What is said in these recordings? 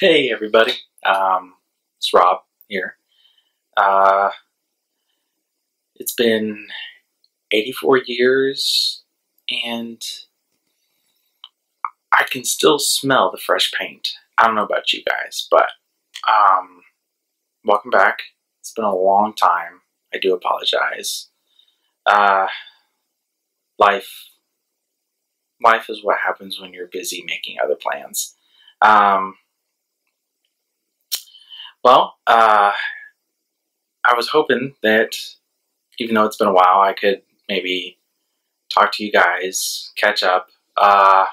Hey everybody, um, it's Rob here. Uh, it's been 84 years and I can still smell the fresh paint. I don't know about you guys, but um, welcome back. It's been a long time. I do apologize. Uh, life, life is what happens when you're busy making other plans. Um, well, uh, I was hoping that even though it's been a while, I could maybe talk to you guys, catch up, uh,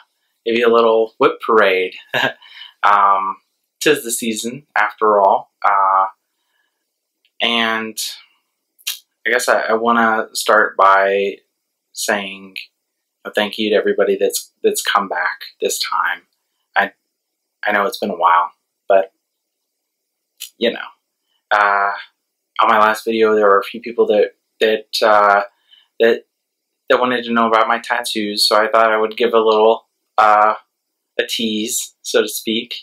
maybe a little WIP parade. um, tis the season, after all. Uh, and I guess I, I want to start by saying a thank you to everybody that's that's come back this time. I know it's been a while, but you know, uh, on my last video, there were a few people that that uh, that that wanted to know about my tattoos, so I thought I would give a little uh, a tease, so to speak.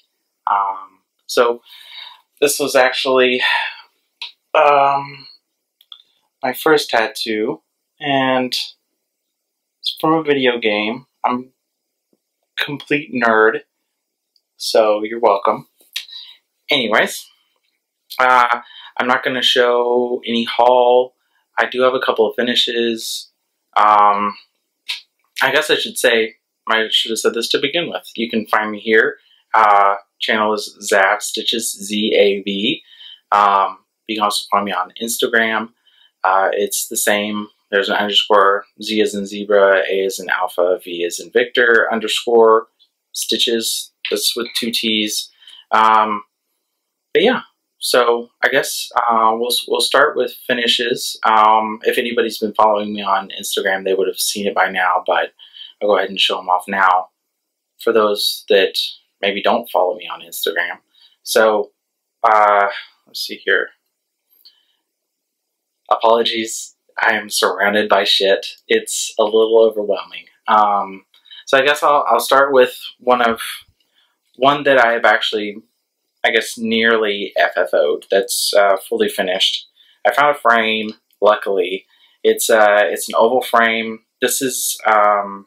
Um, so this was actually um, my first tattoo, and it's from a video game. I'm complete nerd, so you're welcome. Anyways. Uh, I'm not going to show any haul. I do have a couple of finishes. Um, I guess I should say, I should have said this to begin with. You can find me here. Uh, channel is Zav Stitches, Z-A-V. Um, you can also find me on Instagram. Uh, it's the same. There's an underscore, Z is in zebra, A is in alpha, V is in Victor, underscore, Stitches. That's with two T's. Um, but yeah, so I guess uh, we'll we'll start with finishes. Um, if anybody's been following me on Instagram, they would have seen it by now, but I'll go ahead and show them off now. For those that maybe don't follow me on Instagram, so uh, let's see here. Apologies, I am surrounded by shit. It's a little overwhelming. Um, so I guess I'll I'll start with one of one that I have actually I guess, nearly FFO'd. That's uh, fully finished. I found a frame, luckily. It's uh, it's an oval frame. This is um,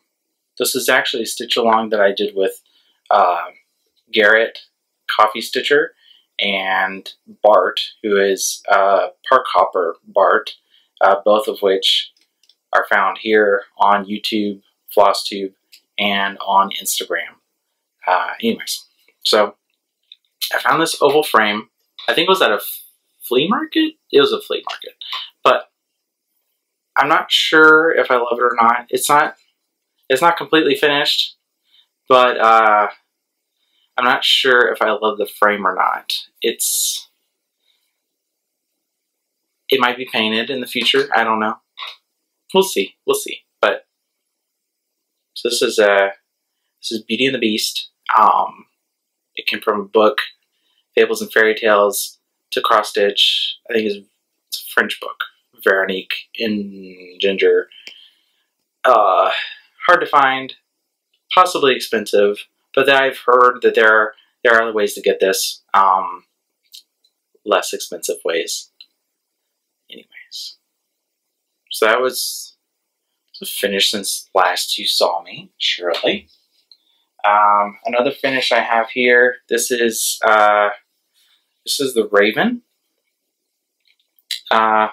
this is actually a stitch along that I did with uh, Garrett Coffee Stitcher and Bart, who is uh, Park Hopper Bart, uh, both of which are found here on YouTube, FlossTube, and on Instagram. Uh, anyways, so I found this oval frame. I think it was at a flea market. It was a flea market, but I'm not sure if I love it or not. It's not. It's not completely finished, but uh, I'm not sure if I love the frame or not. It's. It might be painted in the future. I don't know. We'll see. We'll see. But so this is a uh, this is Beauty and the Beast. Um, it came from a book Fables and Fairy Tales to Cross Stitch. I think it's, it's a French book. Veronique Enginger. Uh, hard to find, possibly expensive, but I've heard that there are, there are other ways to get this, um, less expensive ways. Anyways, so that was finished since last you saw me, surely. Um, another finish I have here, this is, uh, this is the Raven. Uh,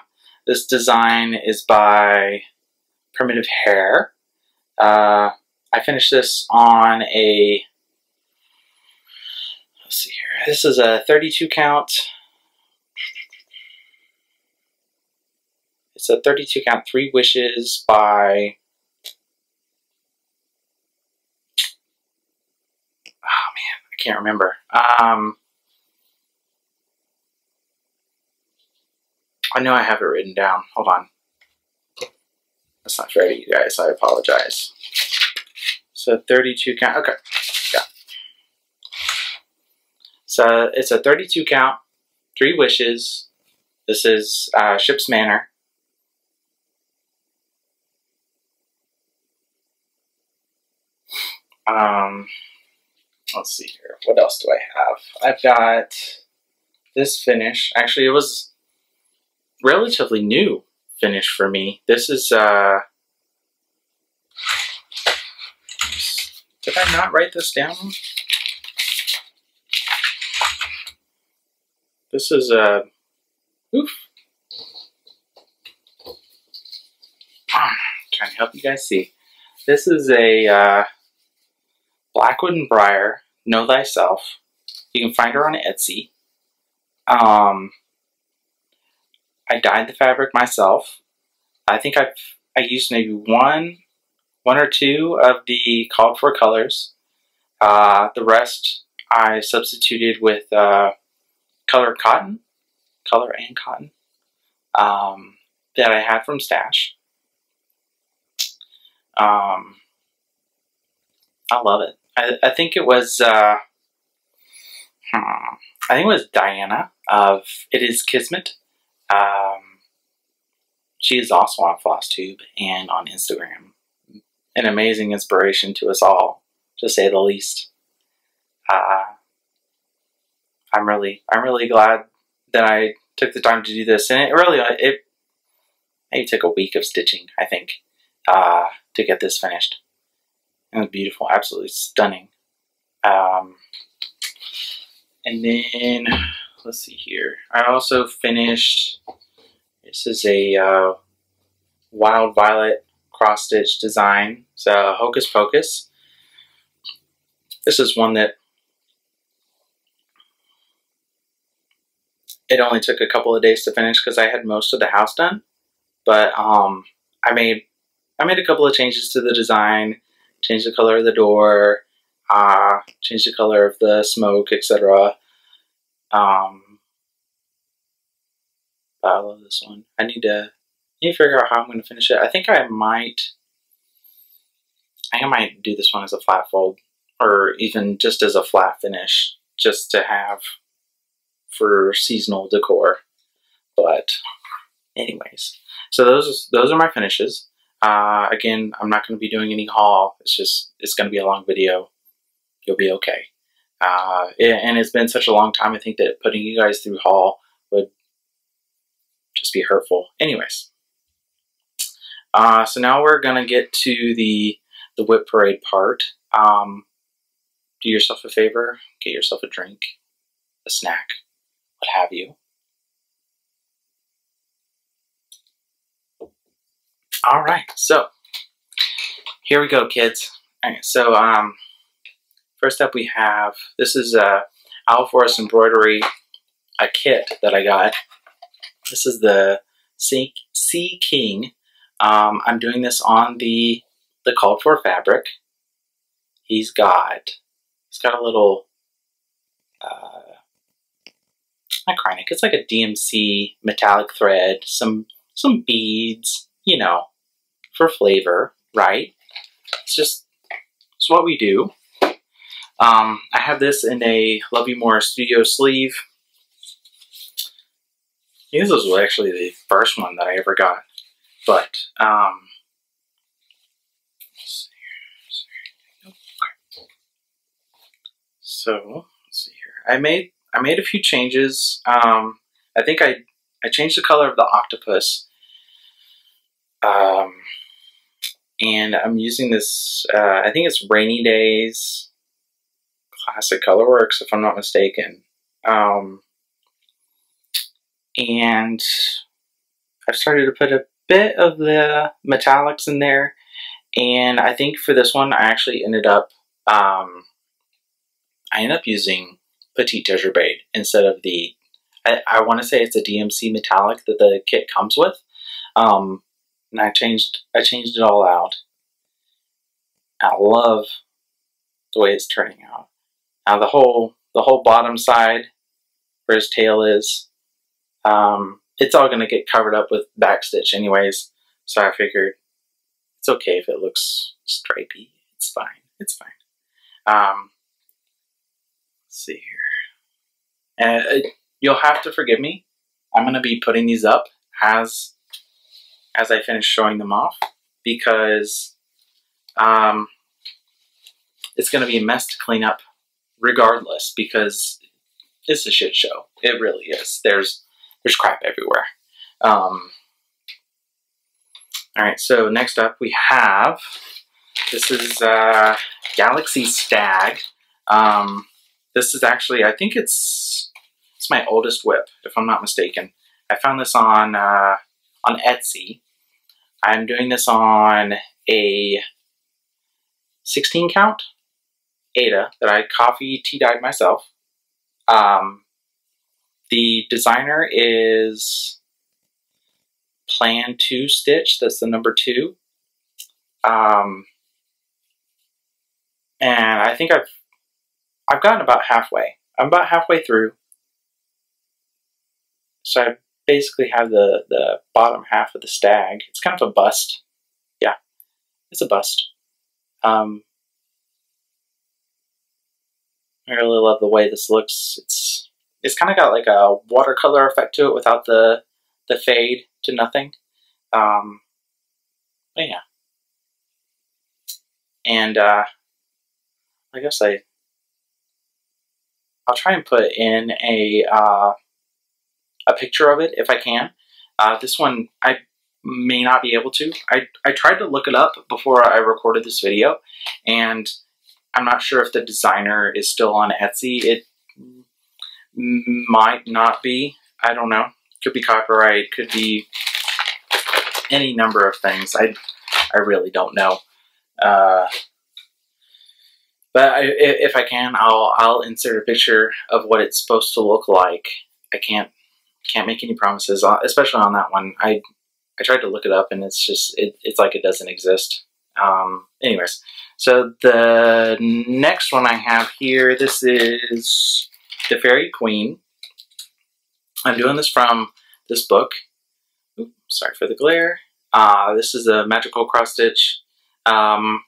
this design is by Primitive Hare. Uh, I finished this on a, let's see here, this is a 32 count. It's a 32 count, Three Wishes by can't remember. Um, I know I have it written down. Hold on. That's not fair to you guys. I apologize. So 32 count. Okay. Yeah. So it's a 32 count, three wishes. This is uh, Ship's Manor. Um, let's see here. What else do I have? I've got this finish. Actually, it was relatively new finish for me. This is, uh, did I not write this down? This is a, uh, oof. trying to help you guys see. This is a uh, Blackwood and Briar, Know Thyself. You can find her on Etsy. Um, I dyed the fabric myself. I think I've I used maybe one, one or two of the called for colors. Uh, the rest I substituted with uh, colored cotton, color and cotton um, that I had from Stash. Um, I love it. I, I think it was, uh, hmm, I think it was Diana of It Is Kismet. Um, she is also on FlossTube and on Instagram. An amazing inspiration to us all, to say the least. Uh, I'm really, I'm really glad that I took the time to do this, and it really, it, it took a week of stitching, I think, uh, to get this finished. It was beautiful, absolutely stunning. Um, and then, let's see here. I also finished, this is a uh, Wild Violet cross stitch design. It's a Hocus Pocus. This is one that it only took a couple of days to finish because I had most of the house done. But um, I made I made a couple of changes to the design, changed the color of the door, uh, change the color of the smoke, etc. Um, I love this one. I need to need to figure out how I'm going to finish it. I think I might. I think I might do this one as a flat fold, or even just as a flat finish, just to have for seasonal decor. But, anyways, so those those are my finishes. Uh, again, I'm not going to be doing any haul. It's just, it's going to be a long video. You'll be okay. Uh, and it's been such a long time, I think that putting you guys through haul would just be hurtful. Anyways. Uh, so now we're going to get to the, the WIP parade part. Um, do yourself a favor, get yourself a drink, a snack, what have you. All right, so here we go, kids. All right, so um, first up we have, this is a Owl Forest Embroidery, a kit that I got. This is the Sea, sea King. Um, I'm doing this on the, the called for fabric. He's got, he's got a little, uh, not Kreinik, it's like a DMC metallic thread, some, some beads, you know, for flavor, right? It's just, it's what we do. Um, I have this in a Love You More Studio sleeve. This was actually the first one that I ever got. But, um, so, let's see here. I made, I made a few changes. Um, I think I, I changed the color of the octopus um, and I'm using this, uh, I think it's Rainy Days Classic Colorworks, if I'm not mistaken. Um, and I've started to put a bit of the metallics in there. And I think for this one, I actually ended up, um, I ended up using Petite Braid instead of the, I, I want to say it's a DMC metallic that the kit comes with. Um, and I changed I changed it all out. I love the way it's turning out. Now the whole the whole bottom side where his tail is, um, it's all gonna get covered up with backstitch anyways. So I figured it's okay if it looks stripy. It's fine. It's fine. Um, let's see here. And uh, you'll have to forgive me. I'm gonna be putting these up as as I finish showing them off because um, it's going to be a mess to clean up regardless because it's a shit show. It really is. There's there's crap everywhere. Um, all right, so next up we have this is uh, Galaxy Stag. Um, this is actually I think it's it's my oldest WIP if I'm not mistaken. I found this on uh, on Etsy. I'm doing this on a 16 count Aida that I coffee tea dyed myself. Um, the designer is Plan 2 Stitch, that's the number 2. Um, and I think I've I've gotten about halfway. I'm about halfway through. So I basically have the, the bottom half of the stag. It's kind of a bust. Yeah, it's a bust. Um, I really love the way this looks. It's it's kind of got like a watercolor effect to it without the the fade to nothing. Um, but yeah, and uh, I guess I I'll try and put in a uh, a picture of it if I can. Uh, this one I may not be able to. I, I tried to look it up before I recorded this video, and I'm not sure if the designer is still on Etsy. It might not be. I don't know. Could be copyright. Could be any number of things. I I really don't know. Uh, but I, if I can, I'll I'll insert a picture of what it's supposed to look like. I can't can't make any promises, uh, especially on that one. I I tried to look it up, and it's just it, it's like it doesn't exist. Um, anyways, so the next one I have here, this is The Fairy Queen. I'm doing this from this book. Oops, sorry for the glare. Uh, this is a magical cross stitch. Um,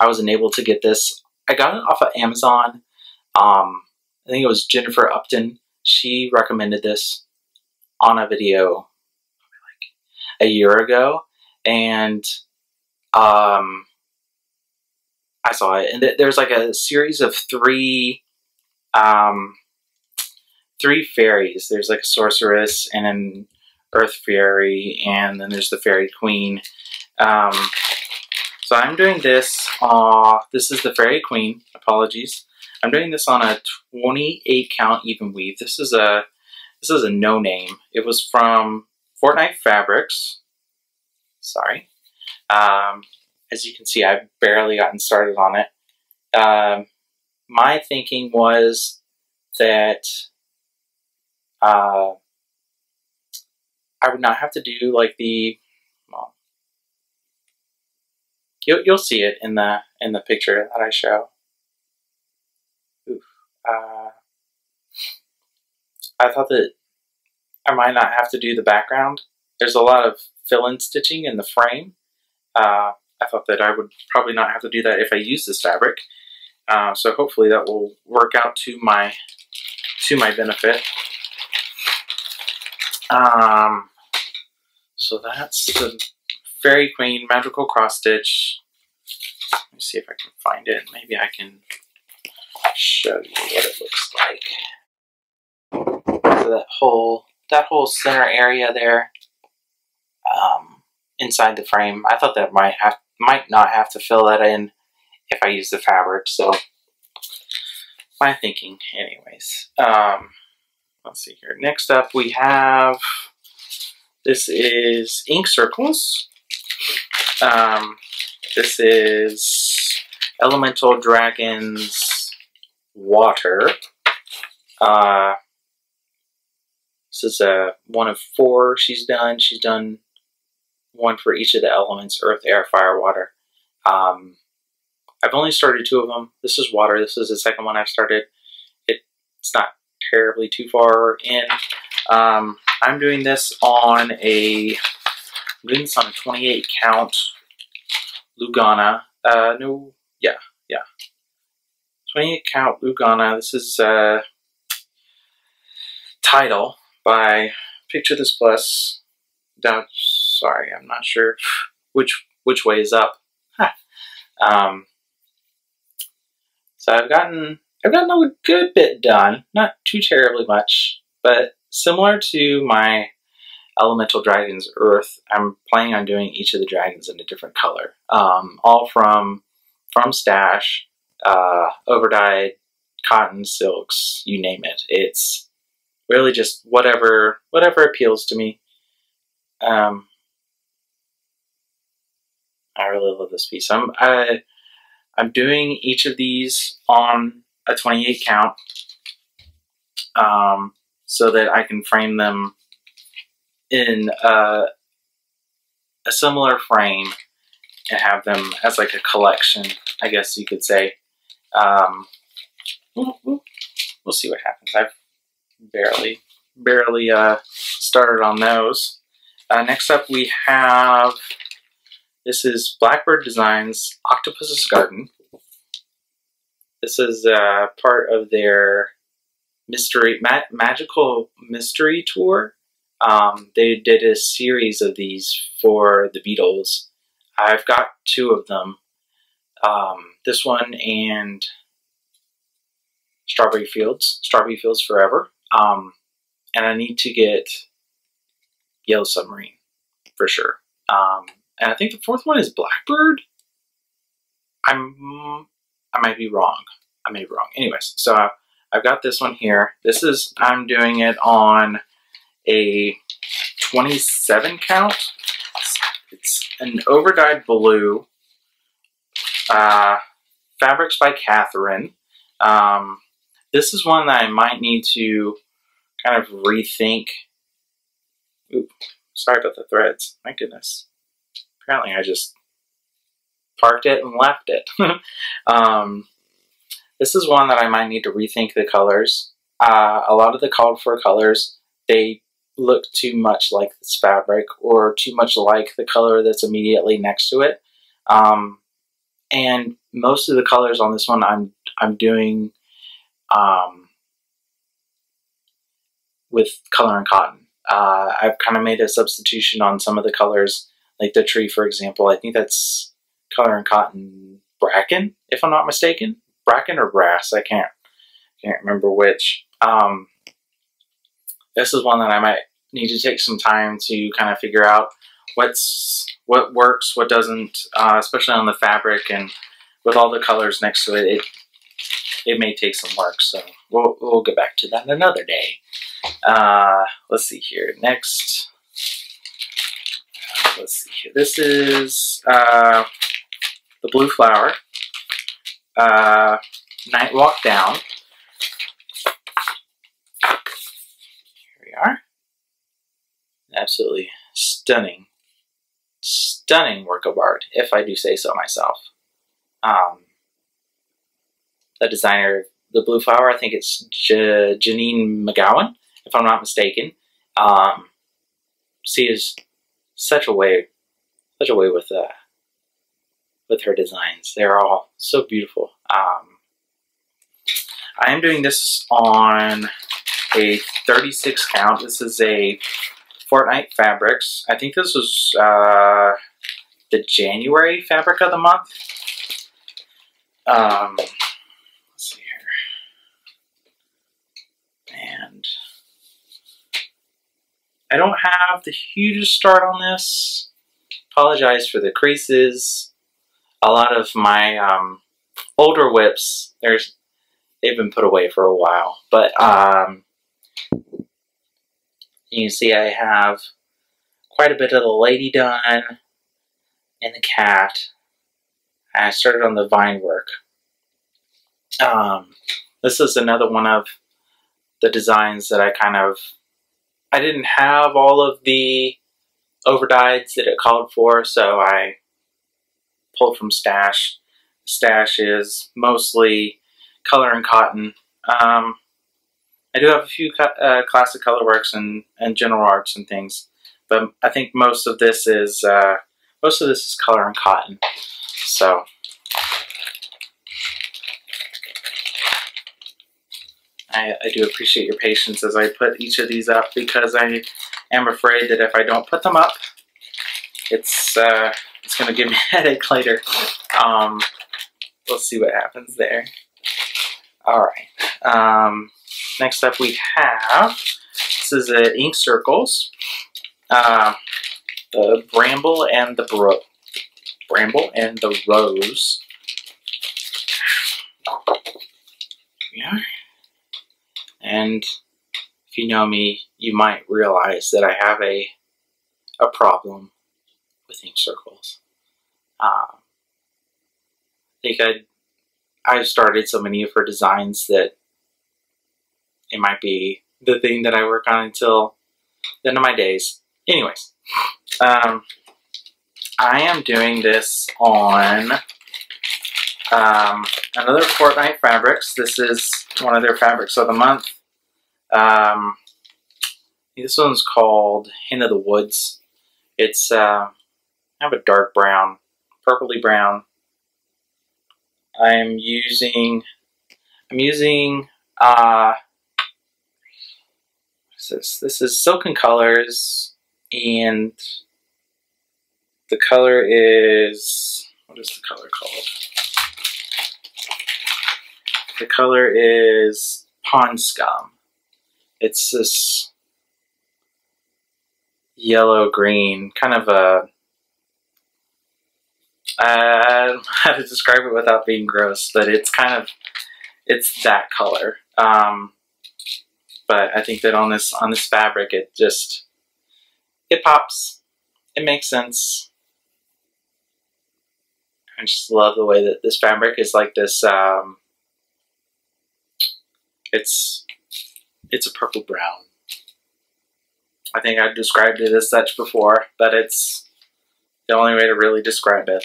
I wasn't able to get this. I got it off of Amazon. Um, I think it was Jennifer Upton. She recommended this on a video like a year ago, and um, I saw it, and th there's like a series of three, um, three fairies. There's like a sorceress and an earth fairy, and then there's the fairy queen. Um, so I'm doing this. Uh, this is the fairy queen. Apologies. I'm doing this on a 28 count even weave. This is a this is a no name. It was from Fortnight Fabrics. Sorry. Um, as you can see, I've barely gotten started on it. Um, my thinking was that uh, I would not have to do like the well, you'll you'll see it in the in the picture that I show. Oof. Uh, I thought that I might not have to do the background. There's a lot of fill-in stitching in the frame. Uh, I thought that I would probably not have to do that if I use this fabric. Uh, so hopefully that will work out to my to my benefit. Um, so that's the Fairy Queen Magical Cross Stitch. Let me see if I can find it. Maybe I can show you what it looks like. That whole that whole center area there um, inside the frame. I thought that might have might not have to fill that in if I use the fabric. So my thinking, anyways. Um, let's see here. Next up, we have this is ink circles. Um, this is Elemental Dragons Water. Uh, is a one of four she's done. She's done one for each of the elements, earth, air, fire, water. Um, I've only started two of them. This is water. This is the second one I've started. It, it's not terribly too far in. Um, I'm doing this on a, I'm doing this on a 28 count Lugana. Uh, no, yeah, yeah. 28 count Lugana. This is uh, title by Picture This Plus. Down, sorry, I'm not sure which which way is up. um, so I've gotten I've gotten a good bit done, not too terribly much, but similar to my Elemental Dragons Earth, I'm planning on doing each of the dragons in a different color. Um, all from from Stash, uh, overdyed cotton, silks, you name it. It's really just whatever whatever appeals to me. Um, I really love this piece. I'm I, I'm doing each of these on a 28 count um, so that I can frame them in a, a similar frame and have them as like a collection, I guess you could say. Um, we'll, see what happens. I've barely, barely uh, started on those. Uh, next up we have, this is Blackbird Designs Octopus's Garden. This is uh, part of their mystery, ma magical mystery tour. Um, they did a series of these for the Beatles. I've got two of them. Um, this one and Strawberry Fields, Strawberry Fields Forever. Um, and I need to get Yellow Submarine for sure. Um, and I think the fourth one is Blackbird. I'm I might be wrong. I may be wrong. Anyways, so I've got this one here. This is I'm doing it on a 27 count. It's an overdyed blue. Uh, Fabrics by Catherine. Um, this is one that I might need to kind of rethink. Oop, sorry about the threads. My goodness. Apparently I just parked it and left it. um, this is one that I might need to rethink the colors. Uh, a lot of the called for colors, they look too much like this fabric or too much like the color that's immediately next to it. Um, and most of the colors on this one I'm I'm doing um, with color and cotton. Uh, I've kind of made a substitution on some of the colors, like the tree, for example. I think that's color and cotton bracken, if I'm not mistaken. Bracken or brass, I can't can't remember which. Um, this is one that I might need to take some time to kind of figure out what's what works, what doesn't, uh, especially on the fabric and with all the colors next to it. It it may take some work, so we'll we'll get back to that another day. Uh, let's see here. Next, uh, let's see here. This is uh, the blue flower. Uh, Night Walk Down. Here we are. Absolutely stunning, stunning work of art, if I do say so myself. Um, the designer the blue flower, I think it's J Janine McGowan, if I'm not mistaken. Um, she is such a way, such a way with uh, with her designs. They're all so beautiful. Um, I am doing this on a 36 count. This is a Fortnight Fabrics. I think this was uh, the January fabric of the month. Um, let's see here. And I don't have the hugest start on this. Apologize for the creases. A lot of my um, older WIPs, there's they've been put away for a while. But um, you can see I have quite a bit of the lady done and the cat. I started on the vine work. Um, this is another one of the designs that I kind of, I didn't have all of the overdyes that it called for, so I pulled from Stash. Stash is mostly color and cotton. Um, I do have a few uh, classic colorworks and, and Gentle Arts and things, but I think most of this is uh, most of this is color and cotton. So I, I do appreciate your patience as I put each of these up because I am afraid that if I don't put them up, it's uh, it's going to give me a headache later. Um, we'll see what happens there. All right. Um, next up we have, this is uh, Ink Circles. Uh, the Bramble and the Bro Bramble and the Rose. Yeah. And if you know me, you might realize that I have a a problem with ink circles. Um, I think I I've started so many of her designs that it might be the thing that I work on until the end of my days. Anyways, um, I am doing this on um, another Fortnight Fabrics. This is one of their fabrics of the month. Um, this one's called Hint of the Woods. It's uh, kind of a dark brown, purpley brown. I'm using, I'm using, uh, what's this? This is Silk n Colors, and the color is, what is the color called? The color is Pond Scum. It's this yellow green, kind of a I don't know how to describe it without being gross, but it's kind of it's that color. Um, but I think that on this on this fabric, it just it pops. It makes sense. I just love the way that this fabric is like this. Um, it's it's a purple brown. I think I've described it as such before, but it's the only way to really describe it.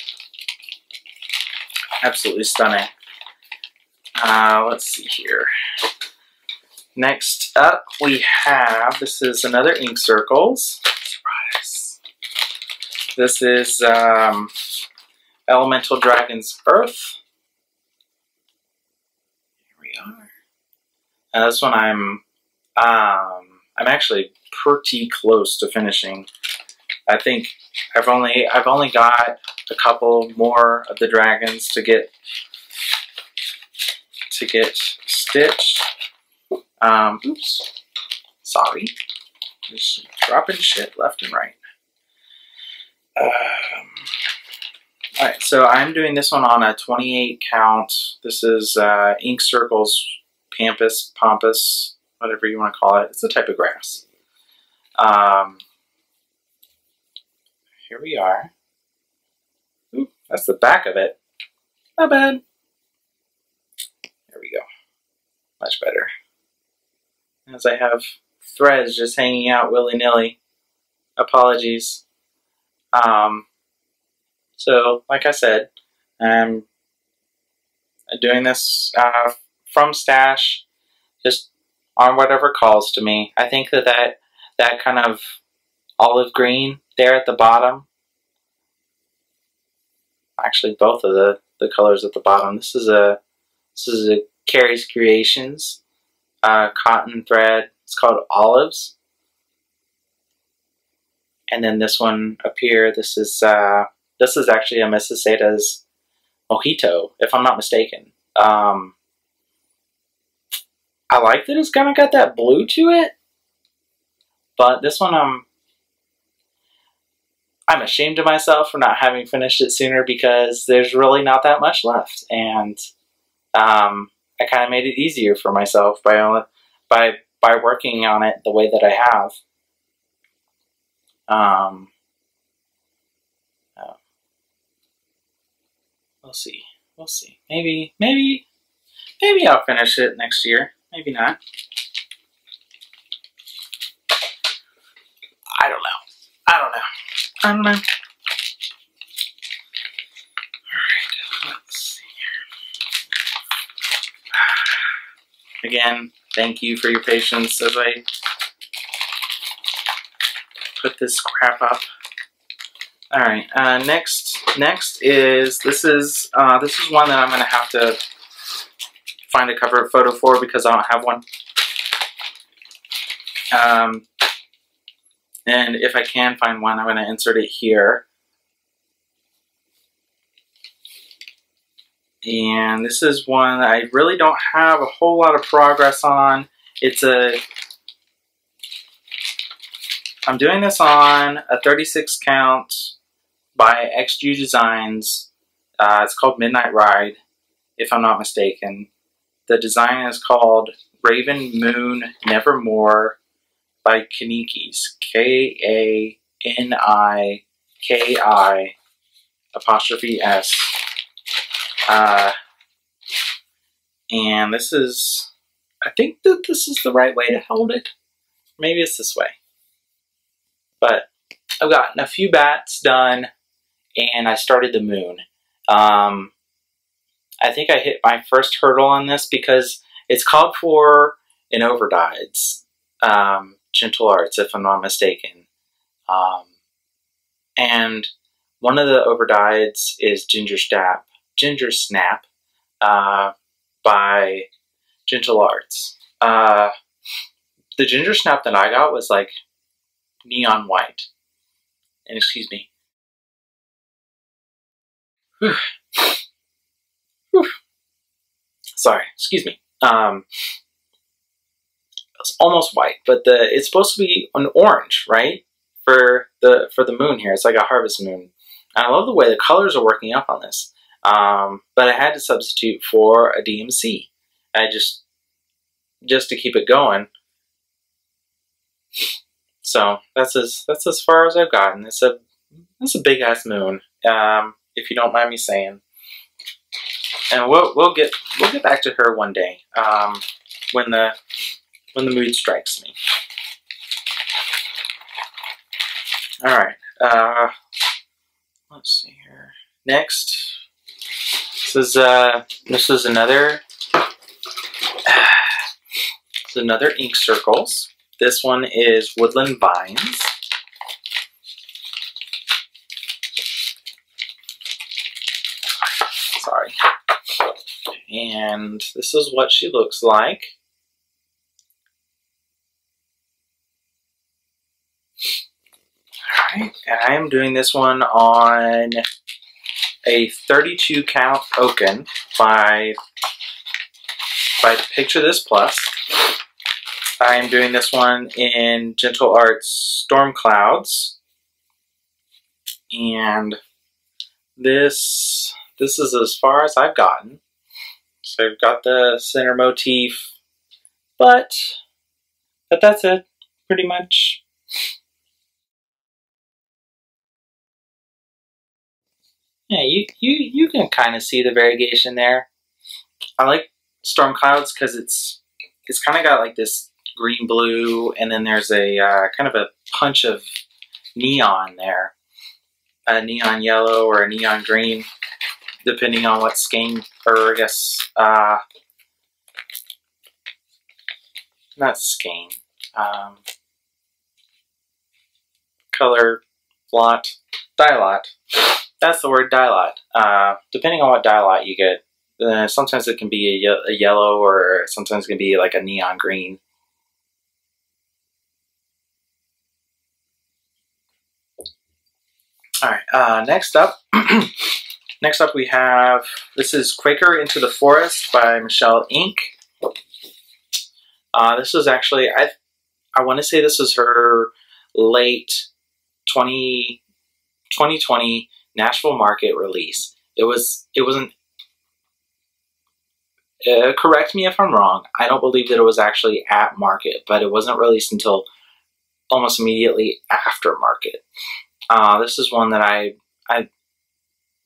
Absolutely stunning. Uh, let's see here. Next up, we have, this is another Ink Circles. Surprise. This is um, Elemental Dragons Earth. Here we are. And this one I'm, um, I'm actually pretty close to finishing. I think I've only I've only got a couple more of the dragons to get to get stitched. Um, oops, sorry, just dropping shit left and right. Um, all right, so I'm doing this one on a 28 count. This is uh, Ink Circles Pampas, Pampas, whatever you want to call it. It's a type of grass. Um, here we are. Ooh, that's the back of it. Not bad. There we go. Much better. As I have threads just hanging out willy-nilly. Apologies. Um, so, like I said, I'm doing this uh, from stash, just on whatever calls to me. I think that that, that kind of olive green there at the bottom. Actually, both of the, the colors at the bottom. This is a this is a Carrie's Creations uh, cotton thread. It's called Olives. And then this one up here, this is uh, this is actually a Mrs. Seda's Mojito, if I'm not mistaken. Um, I like that it's kind of got that blue to it, but this one I'm I'm ashamed of myself for not having finished it sooner because there's really not that much left. And um, I kind of made it easier for myself by, by, by working on it the way that I have. Um, oh. We'll see. We'll see. Maybe, maybe, maybe I'll finish it next year. Maybe not. I don't know. I don't know. I don't know. Alright, let's see here. Again, thank you for your patience as I put this crap up. Alright, uh, next next is this is uh, this is one that I'm gonna have to find a cover photo for because I don't have one. Um, and if I can find one, I'm going to insert it here. and this is one that I really don't have a whole lot of progress on. It's a I'm doing this on a 36 count by XG Designs. Uh, it's called Midnight Ride, if I'm not mistaken. The design is called Raven Moon Nevermore by Kaniki's. K A N I K I apostrophe S. Uh, and this is, I think that this is the right way to hold it. Maybe it's this way. But I've gotten a few bats done and I started the moon. Um, I think I hit my first hurdle on this because it's called for in overdyes, um, Gentle Arts, if I'm not mistaken. Um, and one of the overdyes is Ginger Snap, Ginger Snap uh, by Gentle Arts. Uh, the Ginger Snap that I got was like neon white. And excuse me. Whew. Whew. Sorry, excuse me. Um, it's almost white, but the it's supposed to be an orange, right? For the for the moon here, it's like a harvest moon. And I love the way the colors are working up on this. Um, but I had to substitute for a DMC. I just just to keep it going. So that's as that's as far as I've gotten. It's a it's a big ass moon, um, if you don't mind me saying. And we'll we'll get we'll get back to her one day um, when the when the mood strikes me. All right. Uh, let's see here. Next, this is uh, this is another this is another ink circles. This one is Woodland Vines. Sorry. And this is what she looks like. Alright, I am doing this one on a 32 count Oaken by, by Picture This Plus. I am doing this one in Gentle Arts Storm Clouds. And this, this is as far as I've gotten. So I've got the center motif, but, but that's it, pretty much. Yeah, you, you, you can kind of see the variegation there. I like Storm Clouds because it's, it's kind of got like this green blue, and then there's a uh, kind of a punch of neon there. A neon yellow or a neon green, depending on what skein, or I guess, uh, not skein, um, color lot, dye lot. That's the word dye lot. Uh, depending on what dye lot you get, uh, sometimes it can be a, ye a, yellow or sometimes it can be like a neon green. All right, uh, next up, next up we have, this is Quaker Into the Forest by Michelle Ink. Uh, this is actually, I I want to say this is her late 20, 2020 Nashville Market release. It was, it wasn't, uh, correct me if I'm wrong, I don't believe that it was actually at market, but it wasn't released until almost immediately after market. Uh, this is one that I,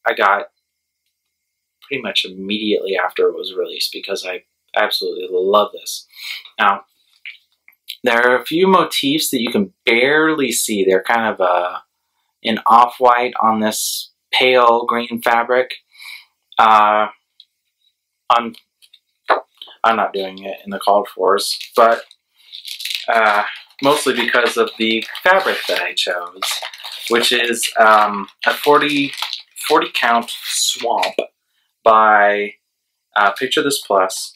I, got pretty much immediately after it was released because I absolutely love this. Now, there are a few motifs that you can barely see. They're kind of uh, an off-white on this pale green fabric. Uh, I'm, I'm not doing it in the called fors, but uh, mostly because of the fabric that I chose which is um, a 40, 40 count swamp by uh, Picture This Plus.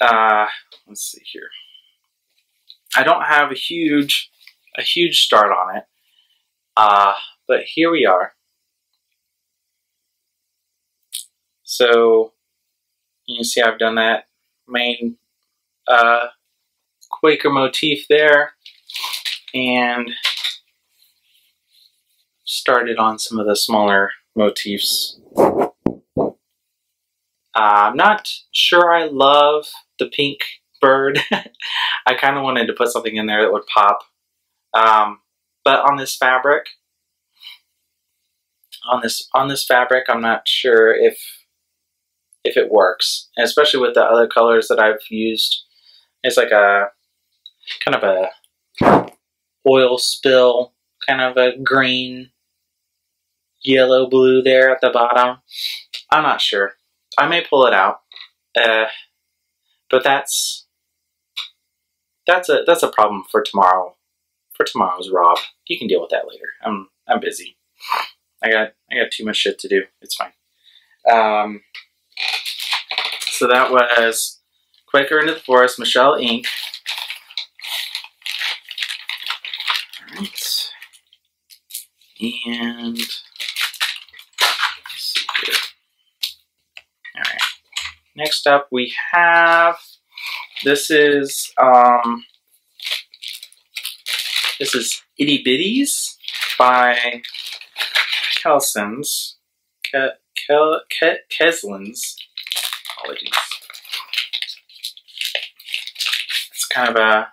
Uh, let's see here. I don't have a huge, a huge start on it, uh, but here we are. So you can see I've done that main uh, Quaker motif there and started on some of the smaller motifs. Uh, I'm not sure I love the pink bird. I kind of wanted to put something in there that would pop. Um, but on this fabric, on this on this fabric, I'm not sure if if it works, especially with the other colors that I've used. It's like a kind of a oil spill, kind of a green, yellow blue there at the bottom. I'm not sure. I may pull it out, uh, but that's that's a that's a problem for tomorrow. For tomorrow's Rob, you can deal with that later. I'm I'm busy. I got I got too much shit to do. It's fine. Um, so that was Quaker into the Forest, Michelle Ink. Alright. And Alright. Next up we have this is um this is Itty Bitties by Kelsons. Ke Ke Ke Keslyn's. Apologies. It's kind of a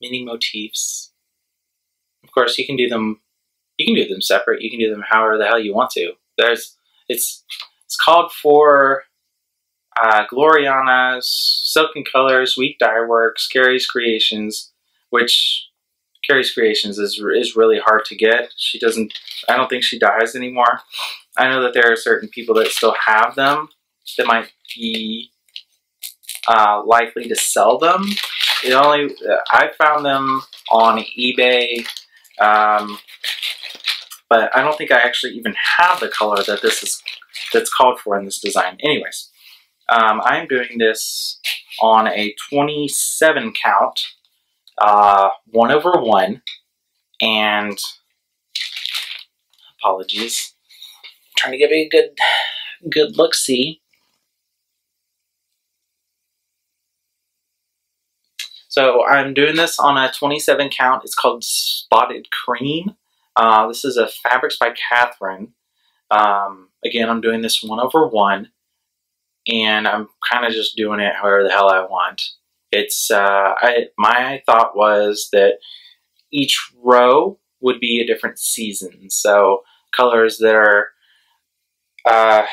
mini motifs. Of course, you can do them. You can do them separate. You can do them however the hell you want to. There's it's it's called for uh, Gloriana's Silk n Colors, Weeks Dye Works, Carrie's Creations, which Carrie's Creations is is really hard to get. She doesn't. I don't think she dyes anymore. I know that there are certain people that still have them that might be uh, likely to sell them. It only I found them on eBay, um, but I don't think I actually even have the color that this is that's called for in this design. Anyways, um, I'm doing this on a 27 count uh, 1 over 1, and apologies, I'm trying to give you a good, good look-see. So I'm doing this on a 27 count. It's called Spotted Cream. Uh, this is a Fabrics by Catherine. Um, again, I'm doing this one over one, and I'm kind of just doing it however the hell I want. It's uh, I my thought was that each row would be a different season, so colors that are uh,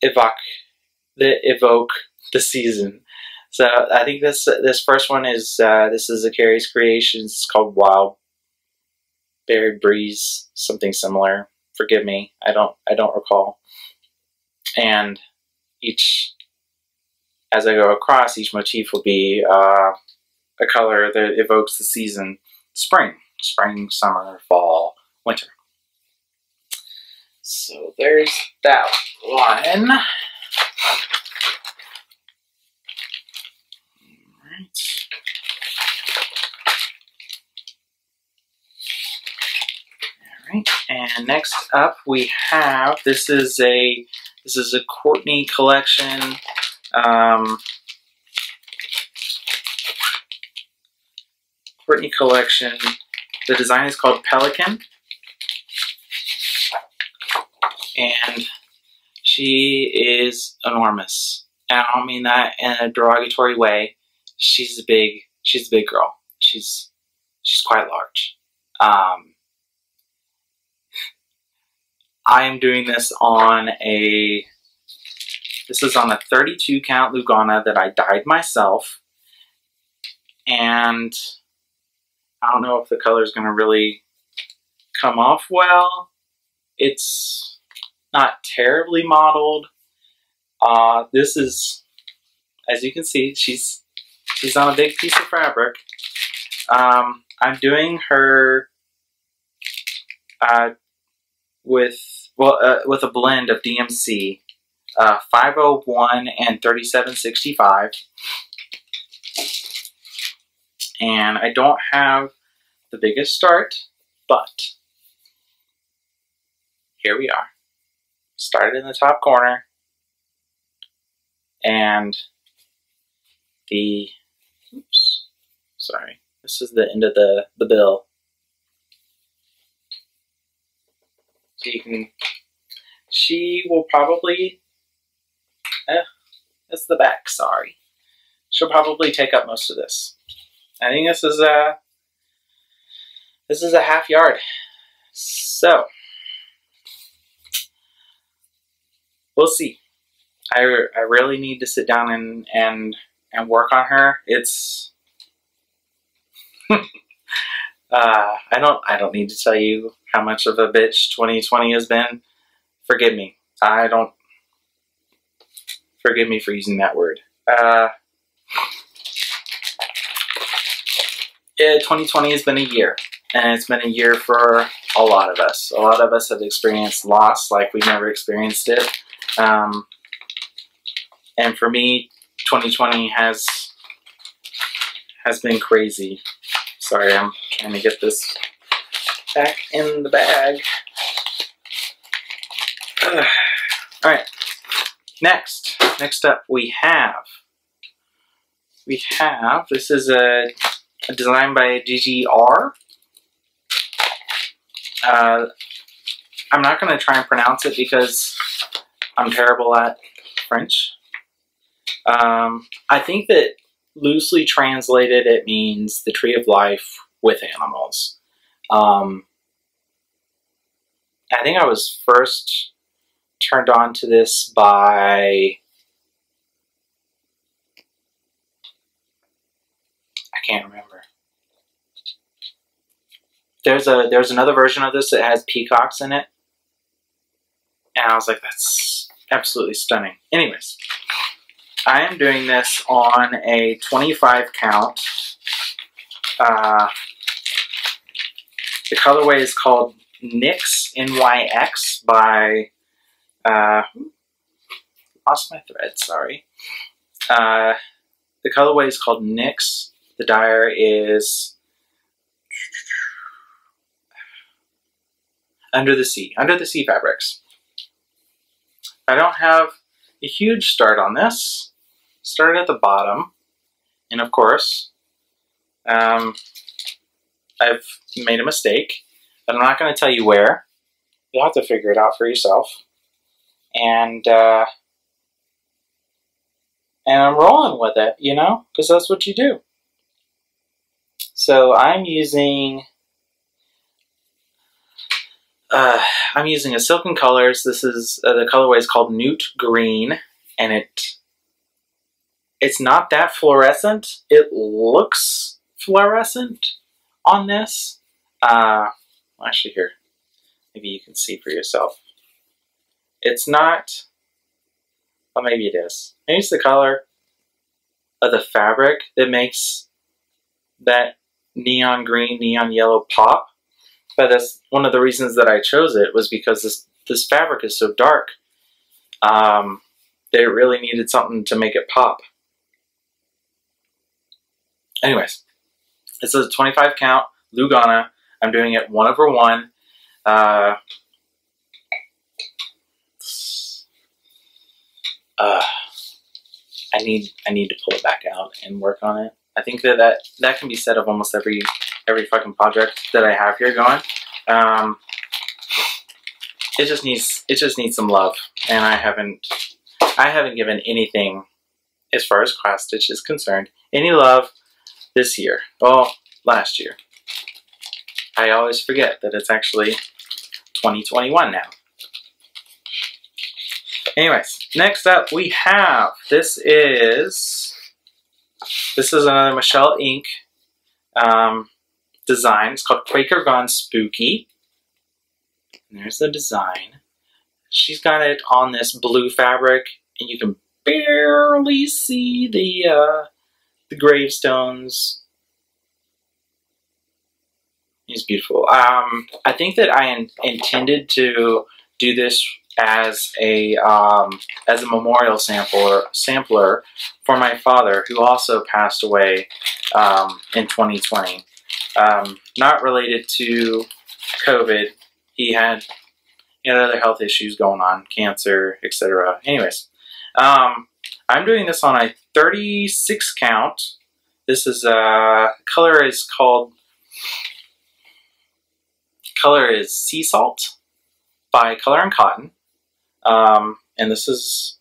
evoke that evoke the season. So I think this this first one is uh, this is a Carrie's Creations. It's called Wild Berry Breeze, something similar. Forgive me, I don't I don't recall. And each as I go across, each motif will be uh, a color that evokes the season spring, spring, summer, fall, winter. So there's that one. Alright, and next up we have, this is a, this is a Courtney collection um, Courtney collection. The design is called Pelican. And she is enormous. And I don't mean that in a derogatory way. She's a big, she's a big girl. She's, she's quite large. Um, I am doing this on a this is on a 32 count Lugana that I dyed myself. And I don't know if the color is going to really come off well. It's not terribly modeled. Uh, this is, as you can see, she's she's on a big piece of fabric. Um, I'm doing her uh, with well uh, with a blend of DMC uh, 501 and 3765. And I don't have the biggest start, but here we are. Started in the top corner. And the, oops, sorry. This is the end of the, the bill. Can, she will probably, eh, that's the back, sorry. She'll probably take up most of this. I think this is a, this is a half yard. So, we'll see. I, I really need to sit down and, and, and work on her. It's, uh, I don't, I don't need to tell you how much of a bitch 2020 has been. Forgive me. I don't, forgive me for using that word. Uh, yeah, 2020 has been a year, and it's been a year for a lot of us. A lot of us have experienced loss like we've never experienced it. Um, and for me, 2020 has has been crazy. Sorry, I'm trying to get this back in the bag. All right, next, next up we have, we have, this is a, a design by GGR. Uh, I'm not going to try and pronounce it because I'm terrible at French. Um, I think that loosely translated it means the tree of life with animals. Um, I think I was first turned on to this by I can't remember. There's a there's another version of this that has peacocks in it. And I was like, that's absolutely stunning. Anyways, I am doing this on a 25 count. Uh, the colorway is called NYX, N-Y-X, by, uh, lost my thread, sorry. Uh, the colorway is called NYX. The dyer is Under the Sea, Under the Sea Fabrics. I don't have a huge start on this. Started at the bottom, and of course, um, I've made a mistake, but I'm not going to tell you where. You'll have to figure it out for yourself. And, uh, and I'm rolling with it, you know, because that's what you do. So I'm using uh, I'm using a Silk n Colors. This is uh, the colorway is called Newt Green, and it it's not that fluorescent. It looks fluorescent on this. Uh, actually, here, maybe you can see for yourself. It's not. Well, maybe it is. Maybe it's the color of the fabric that makes that neon green, neon yellow pop. But that's one of the reasons that I chose it was because this this fabric is so dark. Um, they really needed something to make it pop. Anyways, this is a 25 count Lugana. I'm doing it one over one. Uh, uh, I need I need to pull it back out and work on it. I think that that, that can be said of almost every every fucking project that I have here going. Um, it just needs it just needs some love, and I haven't I haven't given anything as far as cross stitch is concerned any love this year. Well, last year. I always forget that it's actually 2021 now. Anyways, next up we have this is this is another Michelle Ink um, design. It's called Quaker Gone Spooky. There's the design. She's got it on this blue fabric, and you can barely see the uh, the gravestones. It's beautiful. Um, I think that I in intended to do this as a um, as a memorial sampler sampler for my father, who also passed away um, in 2020 um, not related to COVID. He had he had other health issues going on, cancer, etc. Anyways, um, I'm doing this on a 36 count. This is uh, color is called color is sea salt by Color and Cotton, um, and this is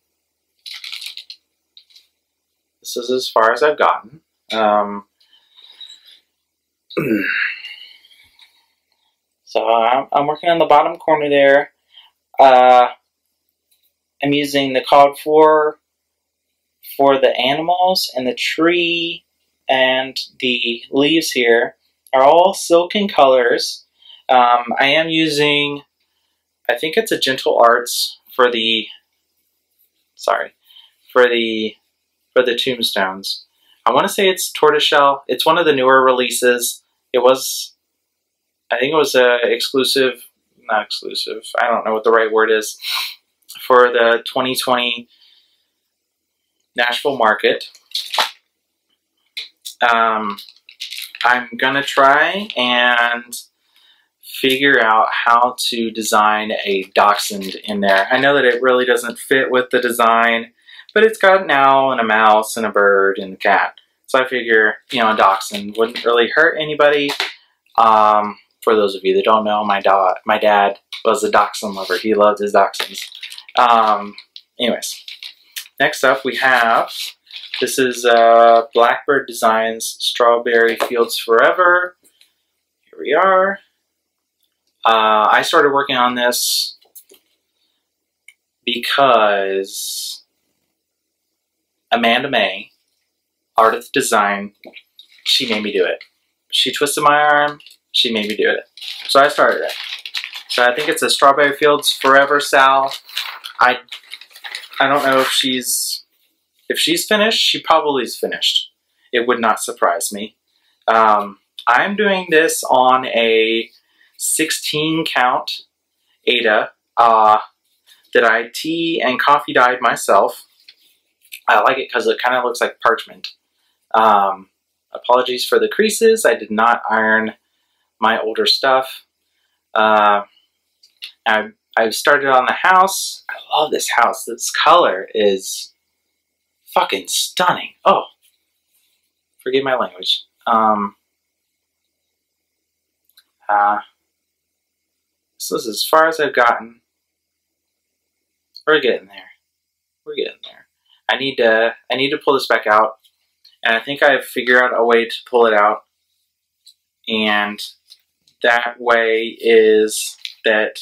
this is as far as I've gotten. Um, so I'm, I'm working on the bottom corner there. Uh, I'm using the Cod for for the animals and the tree and the leaves here are all Silk n Colors. Um, I am using, I think it's a Gentle Arts for the, sorry, for the, for the tombstones. I want to say it's tortoiseshell. It's one of the newer releases. It was, I think it was a exclusive, not exclusive, I don't know what the right word is, for the 2020 Nashville market. Um, I'm going to try and figure out how to design a dachshund in there. I know that it really doesn't fit with the design, but it's got an owl and a mouse and a bird and a cat. So I figure, you know, a dachshund wouldn't really hurt anybody. Um, for those of you that don't know, my, my dad was a dachshund lover. He loved his dachshunds. Um, anyways, next up we have, this is uh, Blackbird Designs Strawberry Fields Forever. Here we are. Uh, I started working on this because Amanda May, Ardith Design, she made me do it. She twisted my arm, she made me do it. So I started it. So I think it's a Strawberry Fields Forever SAL. I I don't know if she's if she's finished. She probably is finished. It would not surprise me. Um, I'm doing this on a 16 count Aida uh, that I tea and coffee dyed myself. I like it because it kind of looks like parchment. Um, apologies for the creases. I did not iron my older stuff. Uh, I I've started on the house. I love this house. This color is fucking stunning. Oh, forgive my language. Um, uh, this is as far as I've gotten. We're getting there. We're getting there. I need to I need to pull this back out, and I think I've figured out a way to pull it out, and that way is that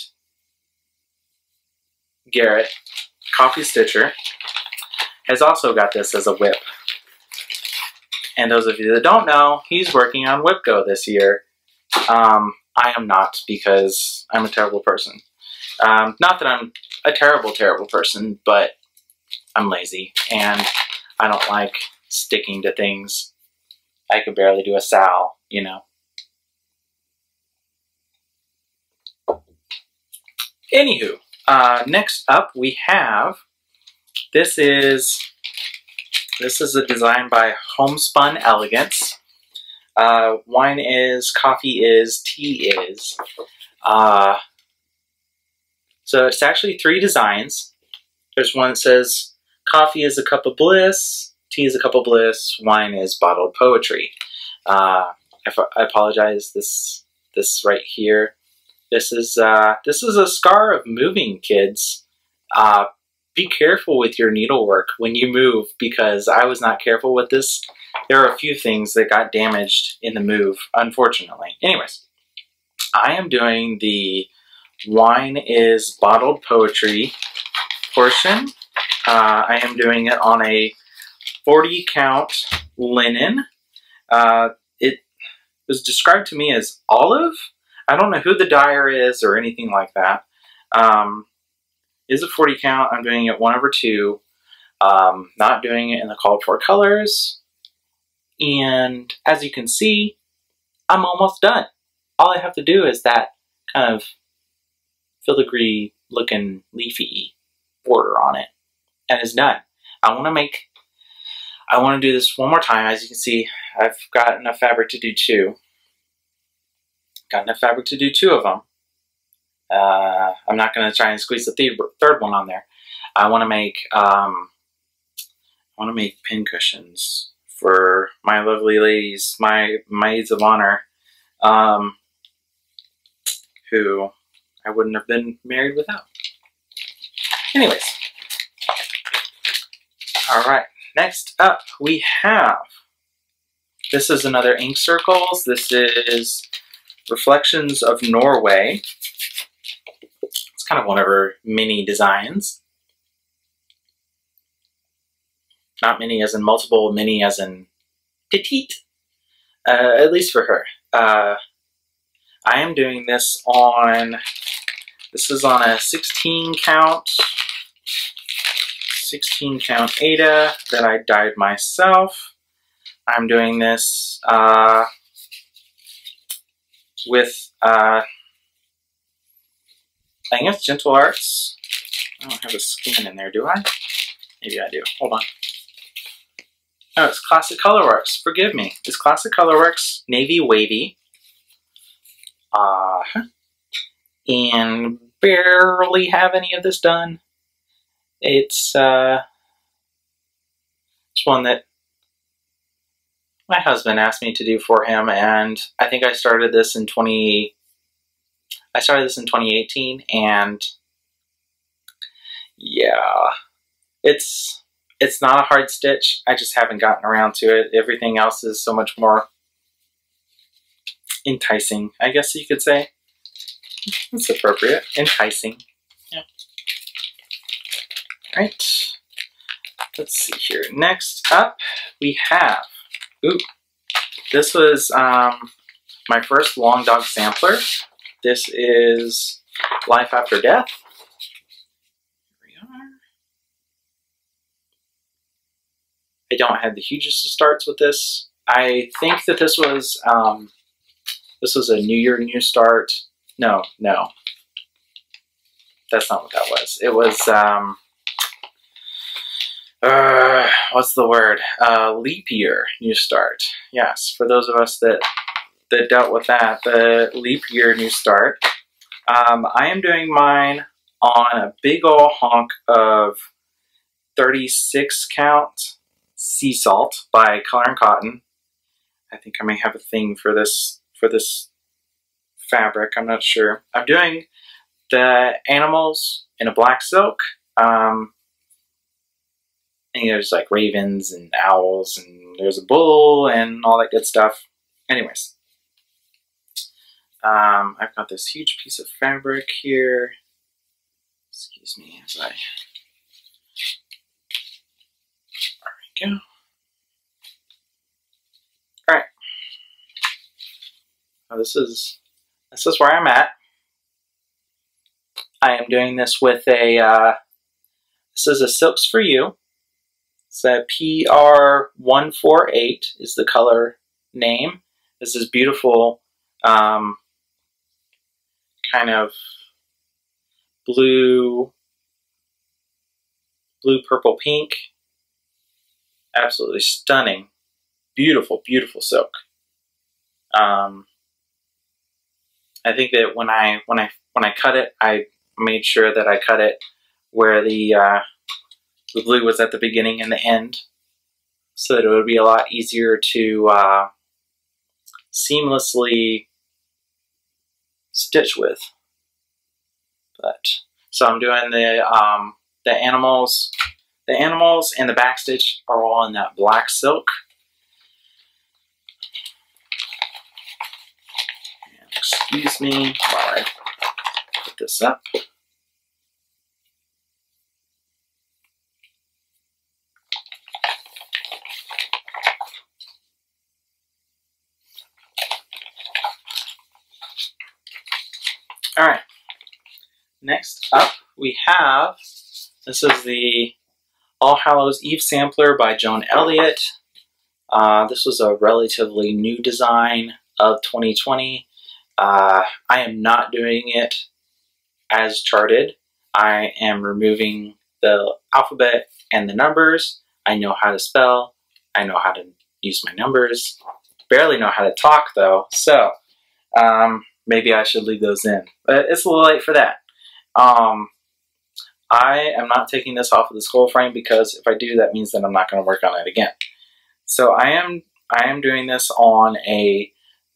Garrett, Coffee Stitcher, has also got this as a WIP. And those of you that don't know, he's working on WIPGO this year. Um, I am not because I'm a terrible person. Um, not that I'm a terrible, terrible person, but I'm lazy and I don't like sticking to things. I could barely do a SAL, you know. Anywho, uh, next up we have, this is, this is a design by Homespun Elegance. Uh, wine is, coffee is, tea is. Uh, so it's actually three designs. There's one that says, coffee is a cup of bliss, tea is a cup of bliss, wine is bottled poetry. Uh, I, I apologize, this, this right here this is uh, this is a scar of moving, kids. Uh, be careful with your needlework when you move because I was not careful with this. There are a few things that got damaged in the move, unfortunately. Anyways, I am doing the wine is bottled poetry portion. Uh, I am doing it on a 40 count linen. Uh, it was described to me as olive, I don't know who the dyer is or anything like that. Um, is a 40 count. I'm doing it 1 over 2. Um, not doing it in the called for colors. And as you can see, I'm almost done. All I have to do is that kind of filigree looking leafy border on it and it's done. I want to make, I want to do this one more time. As you can see, I've got enough fabric to do two. Got enough fabric to do two of them. Uh, I'm not going to try and squeeze the th third one on there. I want to make um, I want to make pin cushions for my lovely ladies, my maids of honor, um, who I wouldn't have been married without. Anyways, all right. Next up, we have this is another Ink Circles. This is Reflections of Norway. It's kind of one of her mini designs. Not mini as in multiple, mini as in petite. Uh, at least for her. Uh, I am doing this on, this is on a 16 count, 16 count Aida that I dyed myself. I'm doing this uh, with, uh, I think it's Gentle Arts. I don't have a skin in there, do I? Maybe I do. Hold on. Oh, it's Classic Colorworks. Forgive me. It's Classic Colorworks Navy Wavy. Uh, and barely have any of this done. It's, uh, it's one that my husband asked me to do for him, and I think I started this in 20. I started this in 2018, and yeah, it's it's not a hard stitch. I just haven't gotten around to it. Everything else is so much more enticing, I guess you could say. It's appropriate. Enticing. Yeah. Right. Let's see here. Next up, we have Ooh, this was um, my first Long Dog sampler. This is Life After Death. We are. I don't have the hugest of starts with this. I think that this was um, this was a New Year New Start. No, no, that's not what that was. It was um, uh, what's the word? Uh, leap year new start. Yes, for those of us that that dealt with that, the leap year new start. Um, I am doing mine on a big ol' honk of 36 count sea salt by Color and Cotton. I think I may have a thing for this for this fabric. I'm not sure. I'm doing the animals in a black silk. Um, and there's like ravens and owls and there's a bull and all that good stuff. Anyways, um, I've got this huge piece of fabric here. Excuse me as I. There we go. All right. Now this is this is where I'm at. I am doing this with a. Uh, this is a Silks for You so PR148 is the color name. This is beautiful um, kind of blue, blue, purple, pink. Absolutely stunning. Beautiful, beautiful silk. Um, I think that when I when I when I cut it, I made sure that I cut it where the uh, the blue was at the beginning and the end so that it would be a lot easier to uh, seamlessly stitch with. But so I'm doing the um, the animals, the animals and the backstitch are all in that black silk. Excuse me while I put this up. All right. Next up, we have, this is the All Hallows Eve sampler by Joan Elliott. Uh, this was a relatively new design of 2020. Uh, I am not doing it as charted. I am removing the alphabet and the numbers. I know how to spell. I know how to use my numbers. Barely know how to talk though. So, um, maybe I should leave those in. But it's a little late for that. Um, I am not taking this off of the scroll frame because if I do, that means that I'm not going to work on it again. So I am I am doing this on a